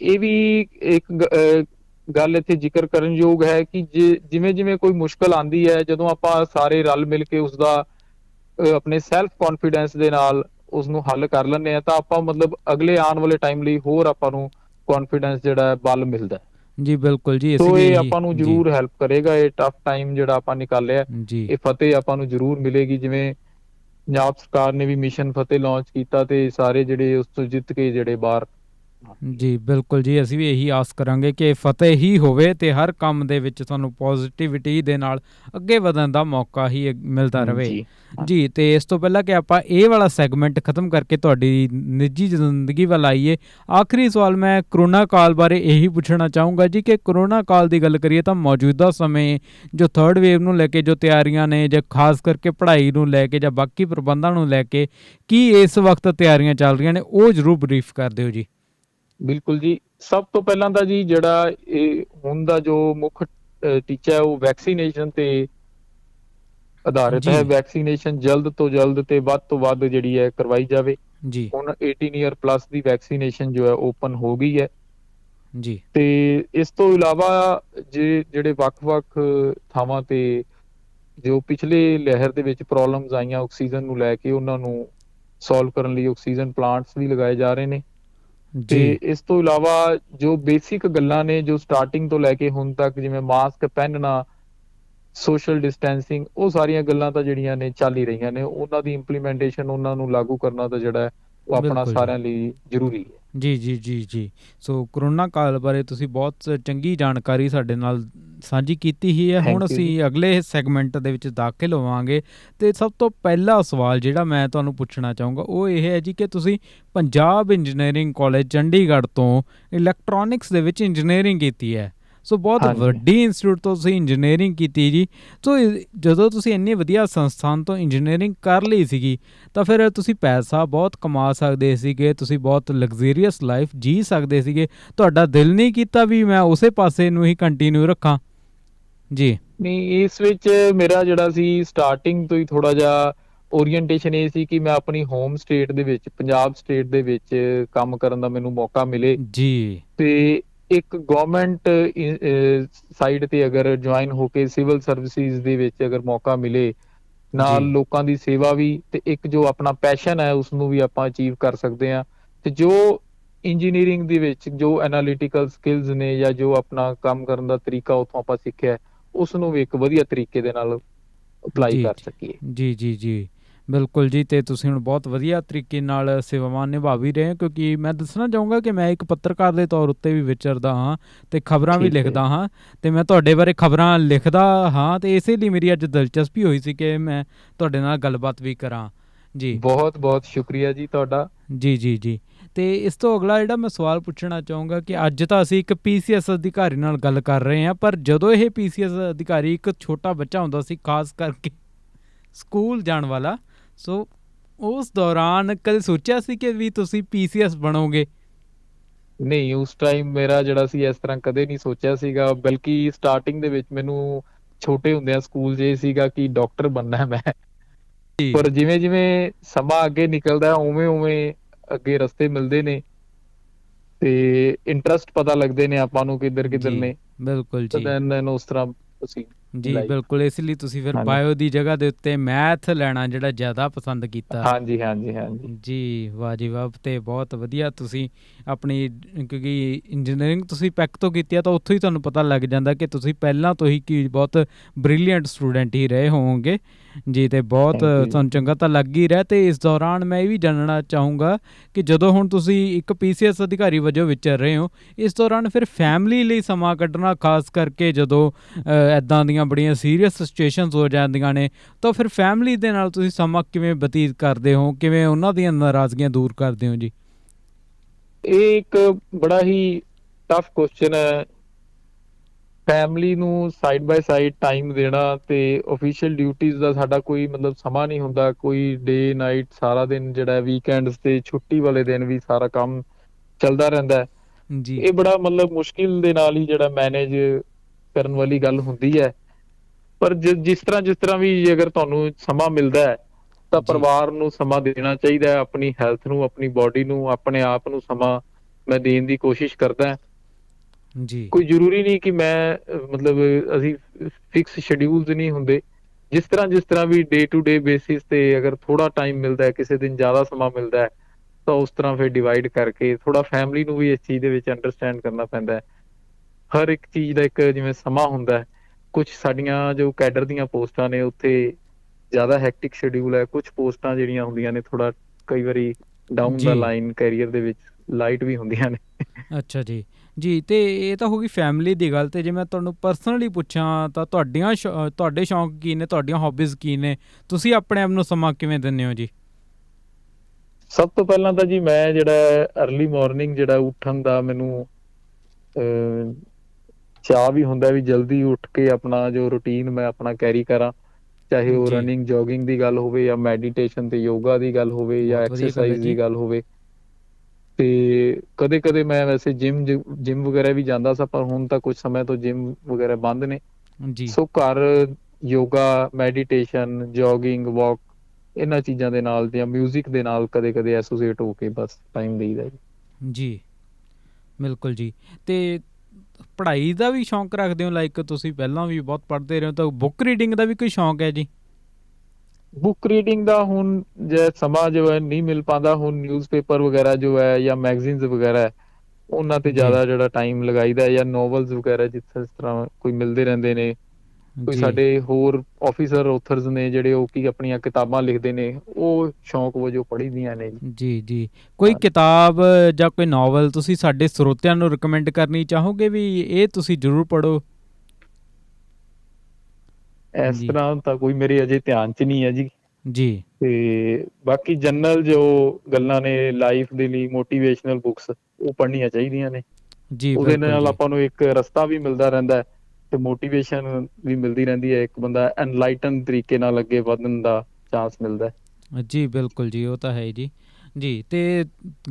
[SPEAKER 2] ਇਹ ਵੀ ਇੱਕ ਗੱਲ ਇੱਥੇ ਜ਼ਿਕਰ ਕਰਨ ਯੋਗ ਹੈ ਕਿ ਜਿਵੇਂ ਜਿਵੇਂ ਕੋਈ ਮੁਸ਼ਕਲ ਆਂਦੀ ਹੈ, ਜਦੋਂ ਆਪਾਂ ਸਾਰੇ ਰਲ ਮਿਲ ਕੇ ਉਸ ਦਾ ਆਪਣੇ ਸੈਲਫ ਕੌਨਫੀਡੈਂਸ ਦੇ ਨਾਲ ਉਸ ਨੂੰ ਹੱਲ ਕਰ ਲੈਂਦੇ ਆ ਤਾਂ ਆਪਾਂ ਮਤਲਬ ਅਗਲੇ ਆਉਣ ਵਾਲੇ ਟਾਈਮ ਲਈ ਹੋਰ ਆਪਾਂ ਨੂੰ ਕੌਨਫੀਡੈਂਸ ਜਿਹੜਾ ਬਲ ਮਿਲਦਾ
[SPEAKER 1] ਜੀ ਬਿਲਕੁਲ ਜੀ
[SPEAKER 2] ਅਸੀਂ ਇਹ ਆਪਾਂ ਨੂੰ ਜ਼ਰੂਰ ਹੈਲਪ ਕਰੇਗਾ ਇਹ ਟਫ ਟਾਈਮ ਜਿਹੜਾ ਆਪਾਂ ਨਿਕਾਲਿਆ ਇਹ ਫਤਿਹ ਆਪਾਂ ਨੂੰ ਜ਼ਰੂਰ ਮਿਲੇਗੀ ਜਿਵੇਂ ਪੰਜਾਬ ਸਰਕਾਰ ਨੇ ਵੀ ਮਿਸ਼ਨ ਫਤਿਹ ਲਾਂਚ ਕੀਤਾ ਤੇ ਸਾਰੇ ਜਿਹੜੇ ਉਸ ਤੋਂ ਜਿੱਤ ਕੇ ਜਿਹੜੇ ਬਾਹਰ
[SPEAKER 1] ਜੀ ਬਿਲਕੁਲ ਜੀ ਅਸੀਂ ਵੀ ਇਹੀ ਆਸ ਕਰਾਂਗੇ ਕਿ ਫਤਿਹ ਹੀ ਹੋਵੇ ਤੇ ਹਰ ਕੰਮ ਦੇ ਵਿੱਚ ਤੁਹਾਨੂੰ ਪੋਜ਼ਿਟਿਵਿਟੀ ਦੇ ਨਾਲ ਅੱਗੇ ਵਧਣ ਦਾ ਮੌਕਾ ਹੀ ਮਿਲਦਾ ਰਹੇ ਜੀ ਤੇ ਇਸ ਤੋਂ ਪਹਿਲਾਂ ਕਿ ਆਪਾਂ ਇਹ ਵਾਲਾ ਸੈਗਮੈਂਟ ਖਤਮ ਕਰਕੇ ਤੁਹਾਡੀ ਨਿੱਜੀ ਜ਼ਿੰਦਗੀ ਵੱਲ ਆਈਏ ਆਖਰੀ ਸਵਾਲ ਮੈਂ ਕਰੋਨਾ ਕਾਲ ਬਾਰੇ ਇਹੀ ਪੁੱਛਣਾ ਚਾਹੂੰਗਾ ਜੀ ਕਿ ਕਰੋਨਾ ਕਾਲ ਦੀ ਗੱਲ ਕਰੀਏ ਤਾਂ ਮੌਜੂਦਾ ਸਮੇਂ ਜੋ ਥਰਡ ਵੇਵ ਨੂੰ ਲੈ ਕੇ ਜੋ ਤਿਆਰੀਆਂ ਨੇ ਜਾਂ ਖਾਸ ਕਰਕੇ ਪੜ੍ਹਾਈ ਨੂੰ ਲੈ ਕੇ ਜਾਂ ਬਾਕੀ ਪ੍ਰਬੰਧਾਂ ਨੂੰ ਲੈ ਕੇ ਕੀ ਇਸ ਵਕਤ ਤਿਆਰੀਆਂ ਚੱਲ ਰਹੀਆਂ ਨੇ ਉਹ ਜ਼ਰੂਰ ਬਰੀਫ ਕਰ ਦਿਓ ਜੀ।
[SPEAKER 2] ਬਿਲਕੁਲ ਜੀ। ਸਭ ਤੋਂ ਪਹਿਲਾਂ ਤਾਂ ਜੀ ਜਿਹੜਾ ਇਹ ਹੁਣ ਦਾ ਜੋ ਮੁੱਖ ਟੀਚਾ ਹੈ ਉਹ ਵੈਕਸੀਨੇਸ਼ਨ ਤੇ ਆਧਾਰਿਤ ਹੈ। ਵੈਕਸੀਨੇਸ਼ਨ ਜਲਦ ਤੋਂ ਜਲਦ ਤੇ ਵੱਧ ਤੋਂ ਵੱਧ ਜਿਹੜੀ ਹੈ ਕਰਵਾਈ ਜਾਵੇ।
[SPEAKER 1] ਜੀ।
[SPEAKER 2] ਹੁਣ 18 ਇਅਰ ਪਲੱਸ ਦੀ ਵੈਕਸੀਨੇਸ਼ਨ ਜੋ ਹੈ ਓਪਨ ਹੋ ਗਈ ਹੈ।
[SPEAKER 1] ਜੀ।
[SPEAKER 2] ਤੇ ਇਸ ਤੋਂ ਇਲਾਵਾ ਜਿਹੜੇ ਵੱਖ-ਵੱਖ ਥਾਵਾਂ ਤੇ ਜੋ ਪਿਛਲੇ ਲਹਿਰ ਦੇ ਵਿੱਚ ਪ੍ਰੋਬਲਮਸ ਆਈਆਂ ਆਕਸੀਜਨ ਨੂੰ ਲੈ ਕੇ ਉਹਨਾਂ ਨੂੰ ਸੋਲਵ ਕਰਨ ਲਈ ਆਕਸੀਜਨ ਪਲਾਂਟਸ ਵੀ ਲਗਾਏ ਜਾ ਰਹੇ ਨੇ। ਤੇ ਇਸ ਤੋਂ ਇਲਾਵਾ ਜੋ ਬੇਸਿਕ ਗੱਲਾਂ ਨੇ ਜੋ ਸਟਾਰਟਿੰਗ ਤੋਂ ਲੈ ਕੇ ਹੁਣ ਤੱਕ ਜਿਵੇਂ ਮਾਸਕ ਪਹਿਨਣਾ ਸੋਸ਼ਲ ਡਿਸਟੈਂਸਿੰਗ ਉਹ ਸਾਰੀਆਂ ਗੱਲਾਂ ਤਾਂ ਜਿਹੜੀਆਂ ਨੇ ਚੱਲ ਹੀ ਰਹੀਆਂ ਨੇ। ਉਹਨਾਂ ਦੀ ਇੰਪਲੀਮੈਂਟੇਸ਼ਨ ਉਹਨਾਂ ਨੂੰ ਲਾਗੂ ਕਰਨਾ ਤਾਂ ਜਿਹੜਾ ਉਹ ਆਪਣਾ ਸਾਰਿਆਂ ਲਈ ਜ਼ਰੂਰੀ ਹੈ।
[SPEAKER 1] ਜੀ ਜੀ ਜੀ ਜੀ। ਸੋ ਕਰੋਨਾ ਕਾਲ ਬਾਰੇ ਤੁਸੀਂ ਬਹੁਤ ਚੰਗੀ ਜਾਣਕਾਰੀ ਸਾਡੇ ਨਾਲ ਸਾਂਝੀ ਕੀਤੀ ਹੀ ਹੈ। ਹੁਣ ਅਸੀਂ ਅਗਲੇ ਸੈਗਮੈਂਟ ਦੇ ਵਿੱਚ ਦਾਖਲ ਹੋਵਾਂਗੇ। ਤੇ ਸਭ ਤੋਂ ਪਹਿਲਾ ਸਵਾਲ ਜਿਹੜਾ ਮੈਂ ਤੁਹਾਨੂੰ ਪੁੱਛਣਾ ਚਾਹੂੰਗਾ ਉਹ ਇਹ ਹੈ ਜੀ ਕਿ ਤੁਸੀਂ ਪੰਜਾਬ ਇੰਜੀਨੀਅਰਿੰਗ ਕਾਲਜ ਚੰਡੀਗੜ੍ਹ ਤੋਂ ਇਲੈਕਟ੍ਰੋਨਿਕਸ ਦੇ ਵਿੱਚ ਇੰਜੀਨੀਅਰਿੰਗ ਕੀਤੀ ਹੈ। ਸੋ ਬਹੁਤ ਵੱਡੀ ਇੰਸਟੀਚਿਊਟ ਤੋਂ ਤੁਸੀਂ ਇੰਜੀਨੀਅਰਿੰਗ ਕੀਤੀ ਜੀ। ਸੋ ਜਦੋਂ ਤੁਸੀਂ ਇੰਨੀ ਵਧੀਆ ਸੰਸਥਾਨ ਤੋਂ ਇੰਜੀਨੀਅਰਿੰਗ ਕਰ ਲਈ ਸੀਗੀ ਤਾਂ ਫਿਰ ਤੁਸੀਂ ਪੈਸਾ ਬਹੁਤ ਕਮਾ ਸਕਦੇ ਸੀਗੇ ਤੁਸੀਂ ਬਹੁਤ ਲਗਜ਼ਰੀਅਸ ਲਾਈਫ ਜੀ ਸਕਦੇ ਸੀਗੇ। ਤੁਹਾਡਾ ਦਿਲ ਨਹੀਂ ਕੀਤਾ ਵੀ ਮੈਂ ਉਸੇ ਪਾਸੇ ਨੂੰ ਹੀ ਕੰਟੀਨਿਊ ਰੱਖਾਂ। ਜੀ।
[SPEAKER 2] ਨਹੀਂ ਇਸ ਵਿੱਚ ਮੇਰਾ ਜਿਹੜਾ ਸੀ ਸਟਾਰਟਿੰਗ ਤੋਂ ਹੀ ਥੋੜਾ ਜਿਹਾ ਓਰੀਐਂਟੇਸ਼ਨ ਇਹ ਸੀ ਕਿ ਮੈਂ ਆਪਣੀ ਹੋਮ ਸਟੇਟ ਦੇ ਵਿੱਚ ਪੰਜਾਬ ਸਟੇਟ ਦੇ ਵਿੱਚ ਕੰਮ ਕਰਨ ਦਾ ਮੈਨੂੰ ਮੌਕਾ ਮਿਲੇ।
[SPEAKER 1] ਜੀ।
[SPEAKER 2] ਤੇ ਇੱਕ ਗਵਰਨਮੈਂਟ ਸਾਈਡ ਤੇ ਅਗਰ ਜੁਆਇਨ ਹੋ ਕੇ ਸਿਵਲ ਸਰਵਿਸਿਜ਼ ਦੇ ਵਿੱਚ ਅਗਰ ਮੌਕਾ ਮਿਲੇ ਨਾਲ ਲੋਕਾਂ ਦੀ ਸੇਵਾ ਵੀ ਤੇ ਇੱਕ ਜੋ ਆਪਣਾ ਪੈਸ਼ਨ ਹੈ ਉਸ ਨੂੰ ਵੀ ਆਪਾਂ ਅਚੀਵ ਕਰ ਸਕਦੇ ਆ ਤੇ ਜੋ ਇੰਜੀਨੀਅਰਿੰਗ ਦੇ ਵਿੱਚ ਜੋ ਐਨਾਲਿਟੀਕਲ ਸਕਿੱਲਸ ਨੇ ਜਾਂ ਜੋ ਆਪਣਾ ਕੰਮ ਕਰਨ ਦਾ ਤਰੀਕਾ ਉਥੋਂ ਆਪਾਂ ਸਿੱਖਿਆ ਉਸ ਨੂੰ ਵੀ ਇੱਕ ਵਧੀਆ ਤਰੀਕੇ ਦੇ ਨਾਲ ਅਪਲਾਈ ਕਰ ਸਕੀਏ।
[SPEAKER 1] ਜੀ ਜੀ ਜੀ। ਬਿਲਕੁਲ ਜੀ ਤੇ ਤੁਸੀਂ ਹੁਣ ਬਹੁਤ ਵਧੀਆ ਤਰੀਕੇ ਨਾਲ ਸੇਵਾਵਾਂ ਨਿਭਾ ਵੀ ਰਹੇ ਹੋ ਕਿਉਂਕਿ ਮੈਂ ਦੱਸਣਾ ਚਾਹੂੰਗਾ ਕਿ ਮੈਂ ਇੱਕ ਪੱਤਰਕਾਰ ਦੇ ਤੌਰ ਉੱਤੇ ਵੀ ਵਿਚਰਦਾ ਹਾਂ ਤੇ ਖਬਰਾਂ ਵੀ ਲਿਖਦਾ ਹਾਂ ਤੇ ਮੈਂ ਤੁਹਾਡੇ ਬਾਰੇ ਖਬਰਾਂ ਲਿਖਦਾ ਹਾਂ ਤੇ ਇਸੇ ਲਈ ਮੇਰੀ ਅੱਜ ਦਿਲਚਸਪੀ ਹੋਈ ਸੀ ਕਿ ਮੈਂ ਤੁਹਾਡੇ ਨਾਲ ਗੱਲਬਾਤ ਵੀ ਕਰਾਂ। ਜੀ।
[SPEAKER 2] ਬਹੁਤ ਬਹੁਤ ਸ਼ੁਕਰੀਆ ਜੀ ਤੁਹਾਡਾ।
[SPEAKER 1] ਜੀ ਜੀ ਜੀ। ਤੇ ਇਸ ਤੋਂ ਅਗਲਾ ਜਿਹੜਾ ਮੈਂ ਸਵਾਲ ਪੁੱਛਣਾ ਚਾਹੂੰਗਾ ਕਿ ਅੱਜ ਤਾਂ ਅਸੀਂ ਇੱਕ ਪੀਸੀਐਸ ਅਧਿਕਾਰੀ ਨਾਲ ਗੱਲ ਕਰ ਰਹੇ ਹਾਂ ਪਰ ਜਦੋਂ ਇਹ ਪੀਸੀਐਸ ਅਧਿਕਾਰੀ ਇੱਕ ਛੋਟਾ ਬੱਚਾ ਹੁੰਦਾ ਸੀ ਖਾਸ ਕਰਕੇ ਸਕੂਲ ਜਾਣ ਵਾਲਾ ਸੋ ਉਸ ਦੌਰਾਨ ਕਦੇ ਸੋਚਿਆ ਸੀ ਕਿ ਵੀ ਤੁਸੀਂ ਪੀਸੀਐਸ ਬਣੋਗੇ?
[SPEAKER 2] ਨਹੀਂ ਉਸ ਟਾਈਮ ਮੇਰਾ ਜਿਹੜਾ ਸੀ ਇਸ ਤਰ੍ਹਾਂ ਕਦੇ ਨਹੀਂ ਸੋਚਿਆ ਸੀਗਾ ਬਲਕਿ ਸਟਾਰਟਿੰਗ ਦੇ ਵਿੱਚ ਮੈਨੂੰ ਛੋਟੇ ਹੁੰਦਿਆਂ ਸਕੂਲ ਜੇ ਸੀਗਾ ਕਿ ਡਾਕਟਰ ਬਣਨਾ ਹੈ ਮੈਂ ਪਰ ਜਿਵੇਂ ਜਿਵੇਂ ਸਮਾਂ ਅੱਗੇ ਨਿਕਲਦਾ ਉਵੇਂ ਉਵੇਂ ਅੱਗੇ ਰਸਤੇ ਮਿਲਦੇ ਨੇ। ਤੇ ਇੰਟਰਸਟ ਪਤਾ ਲੱਗਦੇ ਨੇ ਆਪਾਂ ਨੂੰ ਕਿੱਧਰ ਕਿੱਧਰ ਨੇ।
[SPEAKER 1] ਬਿਲਕੁਲ ਜੀ।
[SPEAKER 2] ਤਾਂ ਦੈਨ ਉਸ ਤਰ੍ਹਾਂ ਅਸੀਂ
[SPEAKER 1] ਜੀ ਬਿਲਕੁਲ ਇਸ ਲਈ ਤੁਸੀਂ ਫਿਰ ਬਾਇਓ ਦੀ ਜਗ੍ਹਾ ਦੇ ਉੱਤੇ ਮੈਥ ਲੈਣਾ ਜਿਹੜਾ ਜ਼ਿਆਦਾ ਪਸੰਦ ਕੀਤਾ।
[SPEAKER 2] ਹਾਂਜੀ ਹਾਂਜੀ ਹਾਂਜੀ।
[SPEAKER 1] ਜੀ ਵਾਹ ਜੀ ਵਾਹ ਤੇ ਬਹੁਤ ਵਧੀਆ ਤੁਸੀਂ ਆਪਣੀ ਕਿਉਂਕਿ ਇੰਜੀਨੀਅਰਿੰਗ ਤੁਸੀਂ ਪੈਕ ਤੋਂ ਕੀਤੀ ਆ ਤਾਂ ਉੱਥੋਂ ਹੀ ਤੁਹਾਨੂੰ ਪਤਾ ਲੱਗ ਜਾਂਦਾ ਕਿ ਤੁਸੀਂ ਪਹਿਲਾਂ ਤੋਂ ਹੀ ਕੀ ਬਹੁਤ ਬ੍ਰਿਲੀਅੰਟ ਸਟੂਡੈਂਟ ਹੀ ਰਹੇ ਹੋਵੋਗੇ। ਜੀ ਤੇ ਬਹੁਤ ਤੁਹਾਨੂੰ ਚੰਗਾ ਤਾਂ ਲੱਗ ਹੀ ਰਿਹਾ ਤੇ ਇਸ ਦੌਰਾਨ ਮੈਂ ਇਹ ਵੀ ਜਾਣਨਾ ਚਾਹੂੰਗਾ ਕਿ ਜਦੋਂ ਹੁਣ ਤੁਸੀਂ ਇੱਕ ਪੀਸੀਐਸ ਅਧਿਕਾਰੀ ਵਜੋਂ ਵਿਚਰ ਰਹੇ ਹੋ ਇਸ ਦੌਰਾਨ ਫਿਰ ਫੈਮਿਲੀ ਲਈ ਸਮਾਂ ਕੱਢਣਾ ਖਾਸ ਕਰਕੇ ਜਦੋਂ ਐਦਾਂ ਦੀਆਂ ਬੜੀਆਂ ਸੀਰੀਅਸ ਸਿਚੁਏਸ਼ਨਸ ਹੋ ਜਾਂਦੀਆਂ ਨੇ ਤਾਂ ਫਿਰ ਫੈਮਿਲੀ ਦੇ ਨਾਲ ਤੁਸੀਂ ਸਮਾਂ ਕਿਵੇਂ ਬਤੀਤ ਕਰਦੇ ਹੋ? ਕਿਵੇਂ ਉਹਨਾਂ ਦੀਆਂ ਨਾਰਾਜ਼ਗੀਆਂ ਦੂਰ ਕਰਦੇ ਹੋ ਜੀ?
[SPEAKER 2] ਇਹ ਇੱਕ ਬੜਾ ਹੀ ਟਫ ਕੁਐਸਚਨ ਹੈ ਫੈਮਿਲੀ ਨੂੰ ਸਾਈਡ ਬਾਈ ਸਾਈਡ ਟਾਈਮ ਦੇਣਾ ਤੇ ਅਫੀਸ਼ੀਅਲ ਡਿਊਟੀਆਂ ਦਾ ਸਾਡਾ ਕੋਈ ਮਤਲਬ ਸਮਾਂ ਨਹੀਂ ਹੁੰਦਾ। ਕੋਈ ਡੇ ਨਾਈਟ ਸਾਰਾ ਦਿਨ ਜਿਹੜਾ ਵੀਕਐਂਡਸ ਤੇ ਛੁੱਟੀ ਵਾਲੇ ਦਿਨ ਵੀ ਸਾਰਾ ਕੰਮ ਚੱਲਦਾ ਰਹਿੰਦਾ
[SPEAKER 1] ਜੀ।
[SPEAKER 2] ਇਹ ਬੜਾ ਮਤਲਬ ਮੁਸ਼ਕਿਲ ਦੇ ਨਾਲ ਹੀ ਜਿਹੜਾ ਮੈਨੇਜ ਕਰਨ ਵਾਲੀ ਗੱਲ ਹੁੰਦੀ ਹੈ। ਪਰ ਜਿਸ ਤਰ੍ਹਾਂ ਜਿਸ ਤਰ੍ਹਾਂ ਵੀ ਅਗਰ ਤੁਹਾਨੂੰ ਸਮਾਂ ਮਿਲਦਾ ਹੈ ਤਾਂ ਪਰਿਵਾਰ ਨੂੰ ਸਮਾਂ ਦੇਣਾ ਚਾਹੀਦਾ ਹੈ। ਆਪਣੀ ਹੈਲਥ ਨੂੰ ਆਪਣੀ ਬਾਡੀ ਨੂੰ ਆਪਣੇ ਆਪ ਨੂੰ ਸਮਾਂ ਮੈਂ ਦੇਣ ਦੀ ਕੋਸ਼ਿਸ਼ ਕਰਦਾ
[SPEAKER 1] ਜੀ।
[SPEAKER 2] ਕੋਈ ਜ਼ਰੂਰੀ ਨਹੀਂ ਕਿ ਮੈਂ ਮਤਲਬ ਅਸੀਂ ਫਿਕਸ ਸ਼ਡਿਊਲਸ ਨਹੀਂ ਹੁੰਦੇ। ਜਿਸ ਤਰ੍ਹਾਂ ਜਿਸ ਤਰ੍ਹਾਂ ਵੀ ਡੇ ਟੂ ਡੇ ਬੇਸਿਸ ਤੇ ਅਗਰ ਥੋੜਾ ਟਾਈਮ ਮਿਲਦਾ ਹੈ ਕਿਸੇ ਦਿਨ ਜ਼ਿਆਦਾ ਸਮਾਂ ਮਿਲਦਾ ਹੈ ਤਾਂ ਉਸ ਤਰ੍ਹਾਂ ਫਿਰ ਡਿਵਾਈਡ ਕਰਕੇ ਥੋੜਾ ਫੈਮਿਲੀ ਨੂੰ ਵੀ ਇਸ ਚੀਜ਼ ਦੇ ਵਿੱਚ ਅੰਡਰਸਟੈਂਡ ਕਰਨਾ ਪੈਂਦਾ ਹੈ। ਹਰ ਇੱਕ ਚੀਜ਼ ਦਾ ਇੱਕ ਜਿਵੇਂ ਸਮਾਂ ਹੁੰਦਾ ਹੈ ਕੁਝ ਸਾਡੀਆਂ ਜੋ ਕੈਡਰ ਦੀਆਂ ਪੋਸਟਾਂ ਨੇ ਉੱਥੇ ਜ਼ਿਆਦਾ ਹੈਕਟਿਕ ਸ਼ਡਿਊਲ ਹੈ। ਕੁਝ ਪੋਸਟਾਂ ਜਿਹੜੀਆਂ ਹੁੰਦੀਆਂ ਨੇ ਥੋੜਾ ਕਈ ਵਾਰੀ ਡਾਊਨ ਦਾ ਲਾਈਨ ਕੈਰੀਅਰ ਦੇ ਵਿੱਚ ਲਾਈਟ ਵੀ ਹੁੰਦੀਆਂ ਨੇ।
[SPEAKER 1] ਅੱਛਾ ਜੀ। ਜੀ ਤੇ ਇਹ ਤਾਂ ਹੋ ਗਈ ਫੈਮਿਲੀ ਦੀ ਗੱਲ ਤੇ ਜੇ ਮੈਂ ਤੁਹਾਨੂੰ ਪਰਸਨਲੀ ਪੁੱਛਾਂ ਤਾਂ ਤੁਹਾਡੀਆਂ ਤੁਹਾਡੇ ਸ਼ੌਂਕ ਕੀ ਨੇ ਤੁਹਾਡੀਆਂ ਹੌਬੀਜ਼ ਕੀ ਨੇ? ਤੁਸੀਂ ਆਪਣੇ ਆਪ ਨੂੰ ਸਮਾਂ ਕਿਵੇਂ ਦਿੰਦੇ ਹੋ ਜੀ?
[SPEAKER 2] ਸਭ ਤੋਂ ਪਹਿਲਾਂ ਤਾਂ ਜੀ ਮੈਂ ਜਿਹੜਾ अर्ਲੀ ਮਾਰਨਿੰਗ ਜਿਹੜਾ ਉੱਠਣ ਦਾ ਮੈਨੂੰ ਚਾਹ ਵੀ ਹੁੰਦਾ ਵੀ ਜਲਦੀ ਉੱਠ ਕੇ ਆਪਣਾ ਜੋ ਰੁਟੀਨ ਮੈਂ ਆਪਣਾ ਕੈਰੀ ਕਰਾਂ। ਚਾਹੇ ਉਹ ਰਨਿੰਗ ਜੋਗਿੰਗ ਦੀ ਗੱਲ ਹੋਵੇ ਜਾਂ ਮੈਡੀਟੇਸ਼ਨ ਤੇ ਯੋਗਾ ਦੀ ਗੱਲ ਹੋਵੇ ਜਾਂ ਐਕਸਰਸਾਈਜ਼ ਦੀ ਗੱਲ ਹੋਵੇ। ਤੇ ਕਦੇ ਕਦੇ ਮੈਂ ਵੈਸੇ ਜਿਮ ਜਿਮ ਵਗੈਰਾ ਵੀ ਜਾਂਦਾ ਸੀ ਪਰ ਹੁਣ ਤਾਂ ਕੁਝ ਸਮੇਂ ਤੋਂ ਜਿਮ ਵਗੈਰਾ ਬੰਦ ਨੇ।
[SPEAKER 1] ਜੀ।
[SPEAKER 2] ਸੋ ਘਰ ਯੋਗਾ ਮੈਡੀਟੇਸ਼ਨ ਜੋਗਿੰਗ ਵਾਕ ਇਹਨਾਂ ਚੀਜ਼ਾਂ ਦੇ ਨਾਲ ਜਾਂ 뮤직 ਦੇ ਨਾਲ ਕਦੇ ਕਦੇ ਐਸੋਸੀਏਟ ਹੋ ਕੇ ਬਸ ਟਾਈਮ ਦੇਈਦਾ
[SPEAKER 1] ਜੀ। ਜੀ। ਬਿਲਕੁਲ ਜੀ। ਤੇ ਪੜ੍ਹਾਈ ਦਾ ਵੀ ਸ਼ੌਂਕ ਰੱਖਦੇ ਹੋ ਲਾਈਕ ਤੁਸੀਂ ਪਹਿਲਾਂ ਵੀ ਬਹੁਤ ਪੜ੍ਹਦੇ ਰਹੇ ਹੋ ਤਾਂ ਬੁੱਕ ਰੀਡਿੰਗ ਦਾ ਵੀ ਕੋਈ ਸ਼ੌਂਕ ਹੈ ਜੀ?
[SPEAKER 2] ਬੁੱਕ ਰੀਡਿੰਗ ਦਾ ਹੁਣ ਜੇ ਸਮਾਂ ਜੋ ਹੈ ਨਹੀਂ ਮਿਲ ਪਾਉਂਦਾ ਹੁਣ ਨਿਊਜ਼ਪੇਪਰ ਵਗੈਰਾ ਜੋ ਹੈ ਜਾਂ ਮੈਗਜ਼ੀਨਸ ਵਗੈਰਾ ਹੈ ਉਹਨਾਂ ਤੇ ਜ਼ਿਆਦਾ ਜਿਹੜਾ ਟਾਈਮ ਲਗਾਈਦਾ ਜਾਂ ਨੋਵਲਸ ਵਗੈਰਾ ਜਿਸ ਤਰ੍ਹਾਂ ਕੋਈ ਮਿਲਦੇ ਰਹਿੰਦੇ ਨੇ ਕੋਈ ਸਾਡੇ ਹੋਰ ਆਫੀਸਰ ਆਥਰਸ ਨੇ ਜਿਹੜੇ ਉਹ ਕੀ ਆਪਣੀਆਂ ਕਿਤਾਬਾਂ ਲਿਖਦੇ ਨੇ ਉਹ ਸ਼ੌਂਕ ਵਜੋਂ ਪੜ੍ਹੀਦੀਆਂ ਨੇ
[SPEAKER 1] ਜੀ। ਜੀ ਕੋਈ ਕਿਤਾਬ ਜਾਂ ਕੋਈ ਨੋਵਲ ਤੁਸੀਂ ਸਾਡੇ ਸਰੋਤਿਆਂ ਨੂੰ ਰეკਮੈਂਡ ਕਰਨੀ ਚਾਹੋਗੇ ਵੀ ਇਹ ਤੁਸੀਂ ਜ਼ਰੂਰ ਪੜੋ
[SPEAKER 2] ਇਸ ਤਰ੍ਹਾਂ ਤਾਂ ਕੋਈ ਮੇਰੇ ਅਜੇ ਧਿਆਨ 'ਚ ਨਹੀਂ ਹੈ ਜੀ।
[SPEAKER 1] ਜੀ।
[SPEAKER 2] ਤੇ ਬਾਕੀ ਜਨਰਲ ਜੋ ਗੱਲਾਂ ਨੇ ਲਾਈਫ ਦੇ ਲਈ ਮੋਟੀਵੇਸ਼ਨਲ ਬੁੱਕਸ ਉਹ ਪੜ੍ਹਨੀਆਂ ਚਾਹੀਦੀਆਂ ਨੇ।
[SPEAKER 1] ਜੀ
[SPEAKER 2] ਉਹਦੇ ਨਾਲ ਆਪਾਂ ਨੂੰ ਇੱਕ ਰਸਤਾ ਵੀ ਮਿਲਦਾ ਰਹਿੰਦਾ ਹੈ ਤੇ ਮੋਟੀਵੇਸ਼ਨ ਵੀ ਮਿਲਦੀ ਰਹਿੰਦੀ ਹੈ। ਇੱਕ ਬੰਦਾ ਐਨਲਾਈਟਨ ਤਰੀਕੇ ਨਾਲ ਅੱਗੇ ਵਧਣ ਦਾ ਚਾਂਸ ਮਿਲਦਾ ਹੈ।
[SPEAKER 1] ਜੀ ਬਿਲਕੁਲ ਜੀ ਉਹ ਤਾਂ ਹੈ ਜੀ। ਜੀ ਤੇ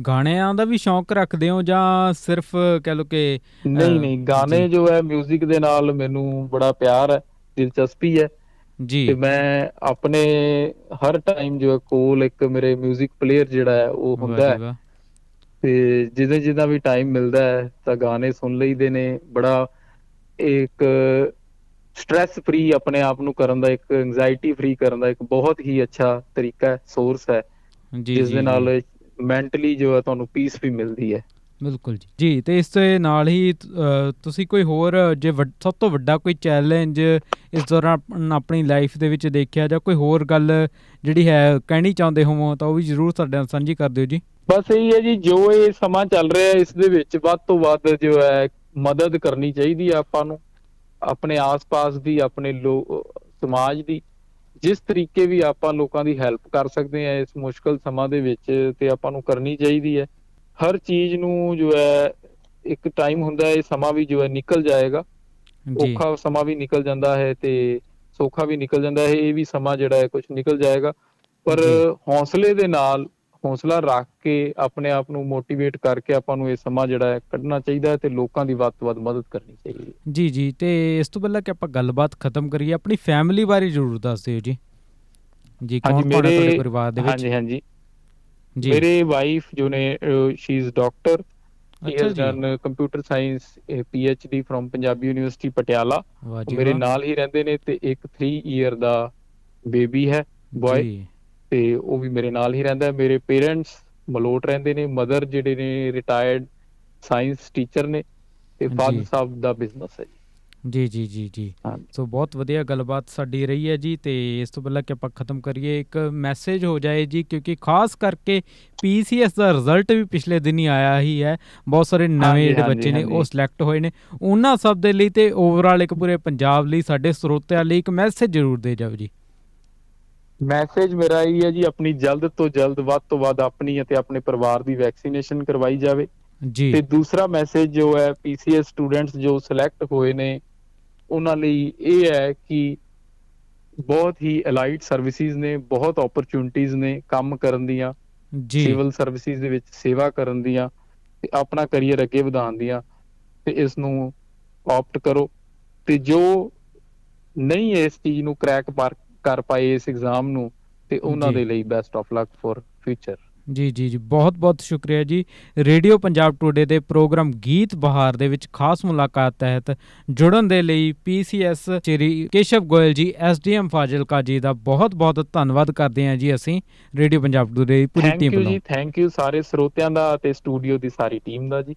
[SPEAKER 1] ਗਾਣਿਆਂ ਦਾ ਵੀ ਸ਼ੌਂਕ ਰੱਖਦੇ ਹੋ ਜਾਂ ਸਿਰਫ ਕਹ ਲੋ ਕਿ
[SPEAKER 2] ਨਹੀਂ ਨਹੀਂ ਗਾਣੇ ਜੋ। ਹੈ 뮤직 ਦੇ ਨਾਲ ਮੈਨੂੰ ਬੜਾ ਪਿਆਰ ਹੈ। ਦਿਲਚਸਪੀ ਹੈ।
[SPEAKER 1] ਜੀ।
[SPEAKER 2] ਤੇ ਮੈਂ ਆਪਣੇ ਹਰ ਟਾਈਮ ਜੋ ਕੋਲ ਇੱਕ ਮੇਰੇ 뮤직 ਪਲੇਅਰ ਜਿਹੜਾ ਹੈ ਉਹ ਹੁੰਦਾ ਹੈ। ਤੇ ਜਿੱਦਾਂ ਜਿੱਦਾਂ ਵੀ ਟਾਈਮ ਮਿਲਦਾ ਹੈ ਤਾਂ ਗਾਣੇ ਸੁਣ ਲਈਦੇ ਨੇ। ਬੜਾ ਇੱਕ ਸਟ्रेस ਫ੍ਰੀ ਆਪਣੇ ਆਪ ਨੂੰ ਕਰਨ ਦਾ ਇੱਕ ਐਂਗਜ਼ਾਇਟੀ ਫ੍ਰੀ ਕਰਨ ਦਾ ਇੱਕ ਬਹੁਤ ਹੀ ਅੱਛਾ ਤਰੀਕਾ ਹੈ ਸੋਰਸ ਹੈ। ਜਿਸ ਦੇ ਨਾਲ ਮੈਂਟਲੀ ਜੋ ਹੈ ਤੁਹਾਨੂੰ ਪੀਸ ਵੀ ਮਿਲਦੀ ਹੈ।
[SPEAKER 1] ਬਿਲਕੁਲ ਜੀ। ਜੀ, ਤੇ ਇਸ ਦੇ ਨਾਲ ਹੀ ਤੁਸੀਂ ਕੋਈ ਹੋਰ, ਜੇ ਸਭ ਤੋਂ ਵੱਡਾ ਕੋਈ ਚੈਲੰਜ ਇਸ ਦੌਰਾਨ ਆਪਣੀ ਲਾਈਫ ਦੇ ਵਿੱਚ ਦੇਖਿਆ ਜਾਂ ਕੋਈ ਹੋਰ ਗੱਲ ਜਿਹੜੀ ਹੈ ਕਹਿਣੀ ਚਾਹੁੰਦੇ ਹੋ ਤਾਂ ਉਹ ਵੀ ਜ਼ਰੂਰ ਸਾਡੇ ਨਾਲ ਸਾਂਝੀ ਕਰ ਦਿਓ ਜੀ।
[SPEAKER 2] ਬਸ ਇਹੀ ਹੈ ਜੀ, ਜੋ ਇਹ ਸਮਾਂ ਚੱਲ ਰਿਹਾ ਇਸ ਦੇ ਵਿੱਚ, ਵੱਧ ਤੋਂ ਵੱਧ ਜੋ ਹੈ, ਮਦਦ ਕਰਨੀ ਚਾਹੀਦੀ ਹੈ ਆਪਾਂ ਨੂੰ, ਆਪਣੇ ਆਸ-ਪਾਸ ਦੀ, ਆਪਣੇ ਸਮਾਜ ਦੀ। ਜਿਸ ਤਰੀਕੇ ਵੀ ਆਪਾਂ ਲੋਕਾਂ ਦੀ ਹੈਲਪ ਕਰ ਸਕਦੇ ਆ, ਇਸ ਮੁਸ਼ਕਲ ਸਮਾਂ ਦੇ ਵਿੱਚ ਤੇ ਆਪਾਂ ਨੂੰ ਕਰਨੀ ਚਾਹੀਦੀ ਹੈ। ਹਰ ਚੀਜ਼ ਨੂੰ ਜੋ ਹੈ ਇੱਕ ਟਾਈਮ ਹੁੰਦਾ ਹੈ ਇਹ ਸਮਾਂ ਵੀ ਜੋ ਹੈ ਨਿਕਲ ਜਾਏਗਾ। ਔਖਾ ਸਮਾਂ ਵੀ ਨਿਕਲ ਜਾਂਦਾ ਹੈ ਤੇ ਸੌਖਾ ਵੀ ਨਿਕਲ ਜਾਂਦਾ ਹੈ ਇਹ ਵੀ ਸਮਾਂ ਜਿਹੜਾ ਹੈ ਕੁਝ ਨਿਕਲ ਜਾਏਗਾ। ਪਰ ਹੌਸਲੇ ਦੇ ਨਾਲ ਹੌਸਲਾ ਰੱਖ ਕੇ ਆਪਣੇ ਆਪ ਨੂੰ ਮੋਟੀਵੇਟ ਕਰਕੇ ਆਪਾਂ ਨੂੰ ਇਹ ਸਮਾਂ ਜਿਹੜਾ ਹੈ ਕੱਢਣਾ ਚਾਹੀਦਾ ਹੈ ਤੇ ਲੋਕਾਂ ਦੀ ਵੱਧ ਤੋਂ ਵੱਧ ਮਦਦ ਕਰਨੀ ਚਾਹੀਦੀ ਹੈ।
[SPEAKER 1] ਜੀ ਜੀ। ਤੇ ਇਸ ਤੋਂ ਪਹਿਲਾਂ ਕਿ ਆਪਾਂ ਗੱਲਬਾਤ ਖਤਮ ਕਰੀਏ ਆਪਣੀ ਫੈਮਿਲੀ ਬਾਰੇ ਜ਼ਰੂਰ ਦੱਸ ਦਿਓ ਜੀ। ਜੀ ਕੌਣ ਤੁਹਾਡੇ ਪਰਿਵਾਰ ਦੇ ਵਿੱਚ?
[SPEAKER 2] ਹਾਂਜੀ ਹਾਂਜੀ। ਮੇਰੇ ਵਾਈਫ ਜੋ ਨੇ she is doctor he has done computer science PhD from Punjabi University Patiala. ਮੇਰੇ ਨਾਲ ਹੀ ਰਹਿੰਦੇ ਨੇ ਤੇ ਇੱਕ 3 ਇਅਰ ਦਾ ਬੇਬੀ ਹੈ ਬॉय ਤੇ ਉਹ ਵੀ ਮੇਰੇ ਨਾਲ ਹੀ ਰਹਿੰਦਾ ਮੇਰੇ ਪੇਰੈਂਟਸ ਮਲੋਟ ਰਹਿੰਦੇ ਨੇ ਮਦਰ ਜਿਹੜੇ ਨੇ ਰਿਟਾਇਰਡ ਸਾਇੰਸ ਟੀਚਰ ਨੇ ਤੇ ਫਾਦਰ ਸਾਹਿਬ ਦਾ ਬਿਜ਼ਨਸ ਹੈ
[SPEAKER 1] ਜੀ ਜੀ ਜੀ ਜੀ। ਸੋ ਬਹੁਤ ਵਧੀਆ ਗੱਲਬਾਤ ਸਾਡੀ ਰਹੀ ਹੈ ਜੀ ਤੇ ਇਸ ਤੋਂ ਪਹਿਲਾਂ ਕਿ ਆਪਾਂ ਖਤਮ ਕਰੀਏ ਇੱਕ ਮੈਸੇਜ ਹੋ ਜਾਏ ਜੀ ਕਿਉਂਕਿ ਖਾਸ ਕਰਕੇ ਪੀਸੀਐਸ ਦਾ ਰਿਜ਼ਲਟ ਵੀ ਪਿਛਲੇ ਦਿਨ ਹੀ ਆਇਆ ਹੀ ਹੈ। ਬਹੁਤ ਸਾਰੇ ਨਵੇਂ ਜਿਹੜੇ ਬੱਚੇ ਨੇ ਉਹ ਸਿਲੈਕਟ ਹੋਏ ਨੇ। ਉਹਨਾਂ ਸਭ ਦੇ ਲਈ ਤੇ ਓਵਰਆਲ ਇੱਕ ਪੂਰੇ ਪੰਜਾਬ ਲਈ ਸਾਡੇ ਸਰੋਤਿਆਂ ਲਈ ਇੱਕ ਮੈਸੇਜ ਜ਼ਰੂਰ ਦੇ ਜਾਓ ਜੀ।
[SPEAKER 2] ਮੈਸੇਜ ਮੇਰਾ ਇਹ ਹੈ ਜੀ ਆਪਣੀ ਜਲਦ ਤੋਂ ਜਲਦ ਵੱਧ ਤੋਂ ਵੱਧ ਆਪਣੀ ਅਤੇ ਆਪਣੇ ਪਰਿਵਾਰ ਦੀ ਵੈਕਸੀਨੇਸ਼ਨ ਕਰਵਾਈ ਜਾਵੇ।
[SPEAKER 1] ਜੀ।
[SPEAKER 2] ਤੇ ਦੂਸਰਾ ਮੈਸੇਜ ਜੋ ਹੈ ਪੀਸੀਐਸ ਸਟੂਡੈਂਟਸ ਜੋ ਸਿਲੈਕਟ ਹੋਏ ਨੇ ਉਹਨਾਂ ਲਈ ਇਹ ਹੈ ਕਿ ਬਹੁਤ ਹੀ ਅਲਾਈਡ ਸਰਵਿਸਿਜ਼ ਨੇ ਬਹੁਤ ਓਪਰਚੁਨਿਟੀਆਂ ਨੇ ਕੰਮ ਕਰਨ ਦੀਆਂ
[SPEAKER 1] ਜੀ।
[SPEAKER 2] ਸਿਵਲ ਸਰਵਿਸਿਜ਼ ਦੇ ਵਿੱਚ ਸੇਵਾ ਕਰਨ ਦੀਆਂ ਤੇ ਆਪਣਾ ਕੈਰੀਅਰ ਅੱਗੇ ਵਧਾਉਣ ਦੀਆਂ ਤੇ ਇਸ ਨੂੰ ਆਪਟ ਕਰੋ। ਤੇ ਜੋ ਨਹੀਂ ਇਸ ਚੀਜ਼ ਨੂੰ ਕ੍ਰੈਕ ਕਰ ਪਾਏ ਇਸ ਐਗਜ਼ਾਮ ਨੂੰ ਤੇ ਉਹਨਾਂ ਦੇ ਲਈ best of luck for future
[SPEAKER 1] ਜੀ ਜੀ ਜੀ। ਬਹੁਤ ਬਹੁਤ ਸ਼ੁਕਰੀਆ ਜੀ। ਰੇਡੀਓ ਪੰਜਾਬ ਟੂਡੇ ਦੇ ਪ੍ਰੋਗਰਾਮ ਗੀਤ ਬਹਾਰ ਦੇ ਵਿੱਚ ਖਾਸ ਮੁਲਾਕਾਤ ਤਹਿਤ ਜੁੜਨ ਦੇ ਲਈ PCS cherry Keshav Goyal ji SDM Fazilka ji ਦਾ ਬਹੁਤ ਬਹੁਤ ਧੰਨਵਾਦ ਕਰਦੇ ਹਾਂ ਜੀ ਅਸੀਂ ਰੇਡੀਓ ਪੰਜਾਬ ਟੂਡੇ ਦੀ ਪੂਰੀ ਟੀਮ
[SPEAKER 2] ਨੂੰ
[SPEAKER 1] ਥੈਂਕ
[SPEAKER 2] ਯੂ ਥੈਂਕ ਯੂ ਸਾਰੇ ਸਰੋਤਿਆਂ ਦਾ ਤੇ ਸਟੂਡੀਓ ਦੀ ਸਾਰੀ ਟੀਮ ਦਾ ਜੀ।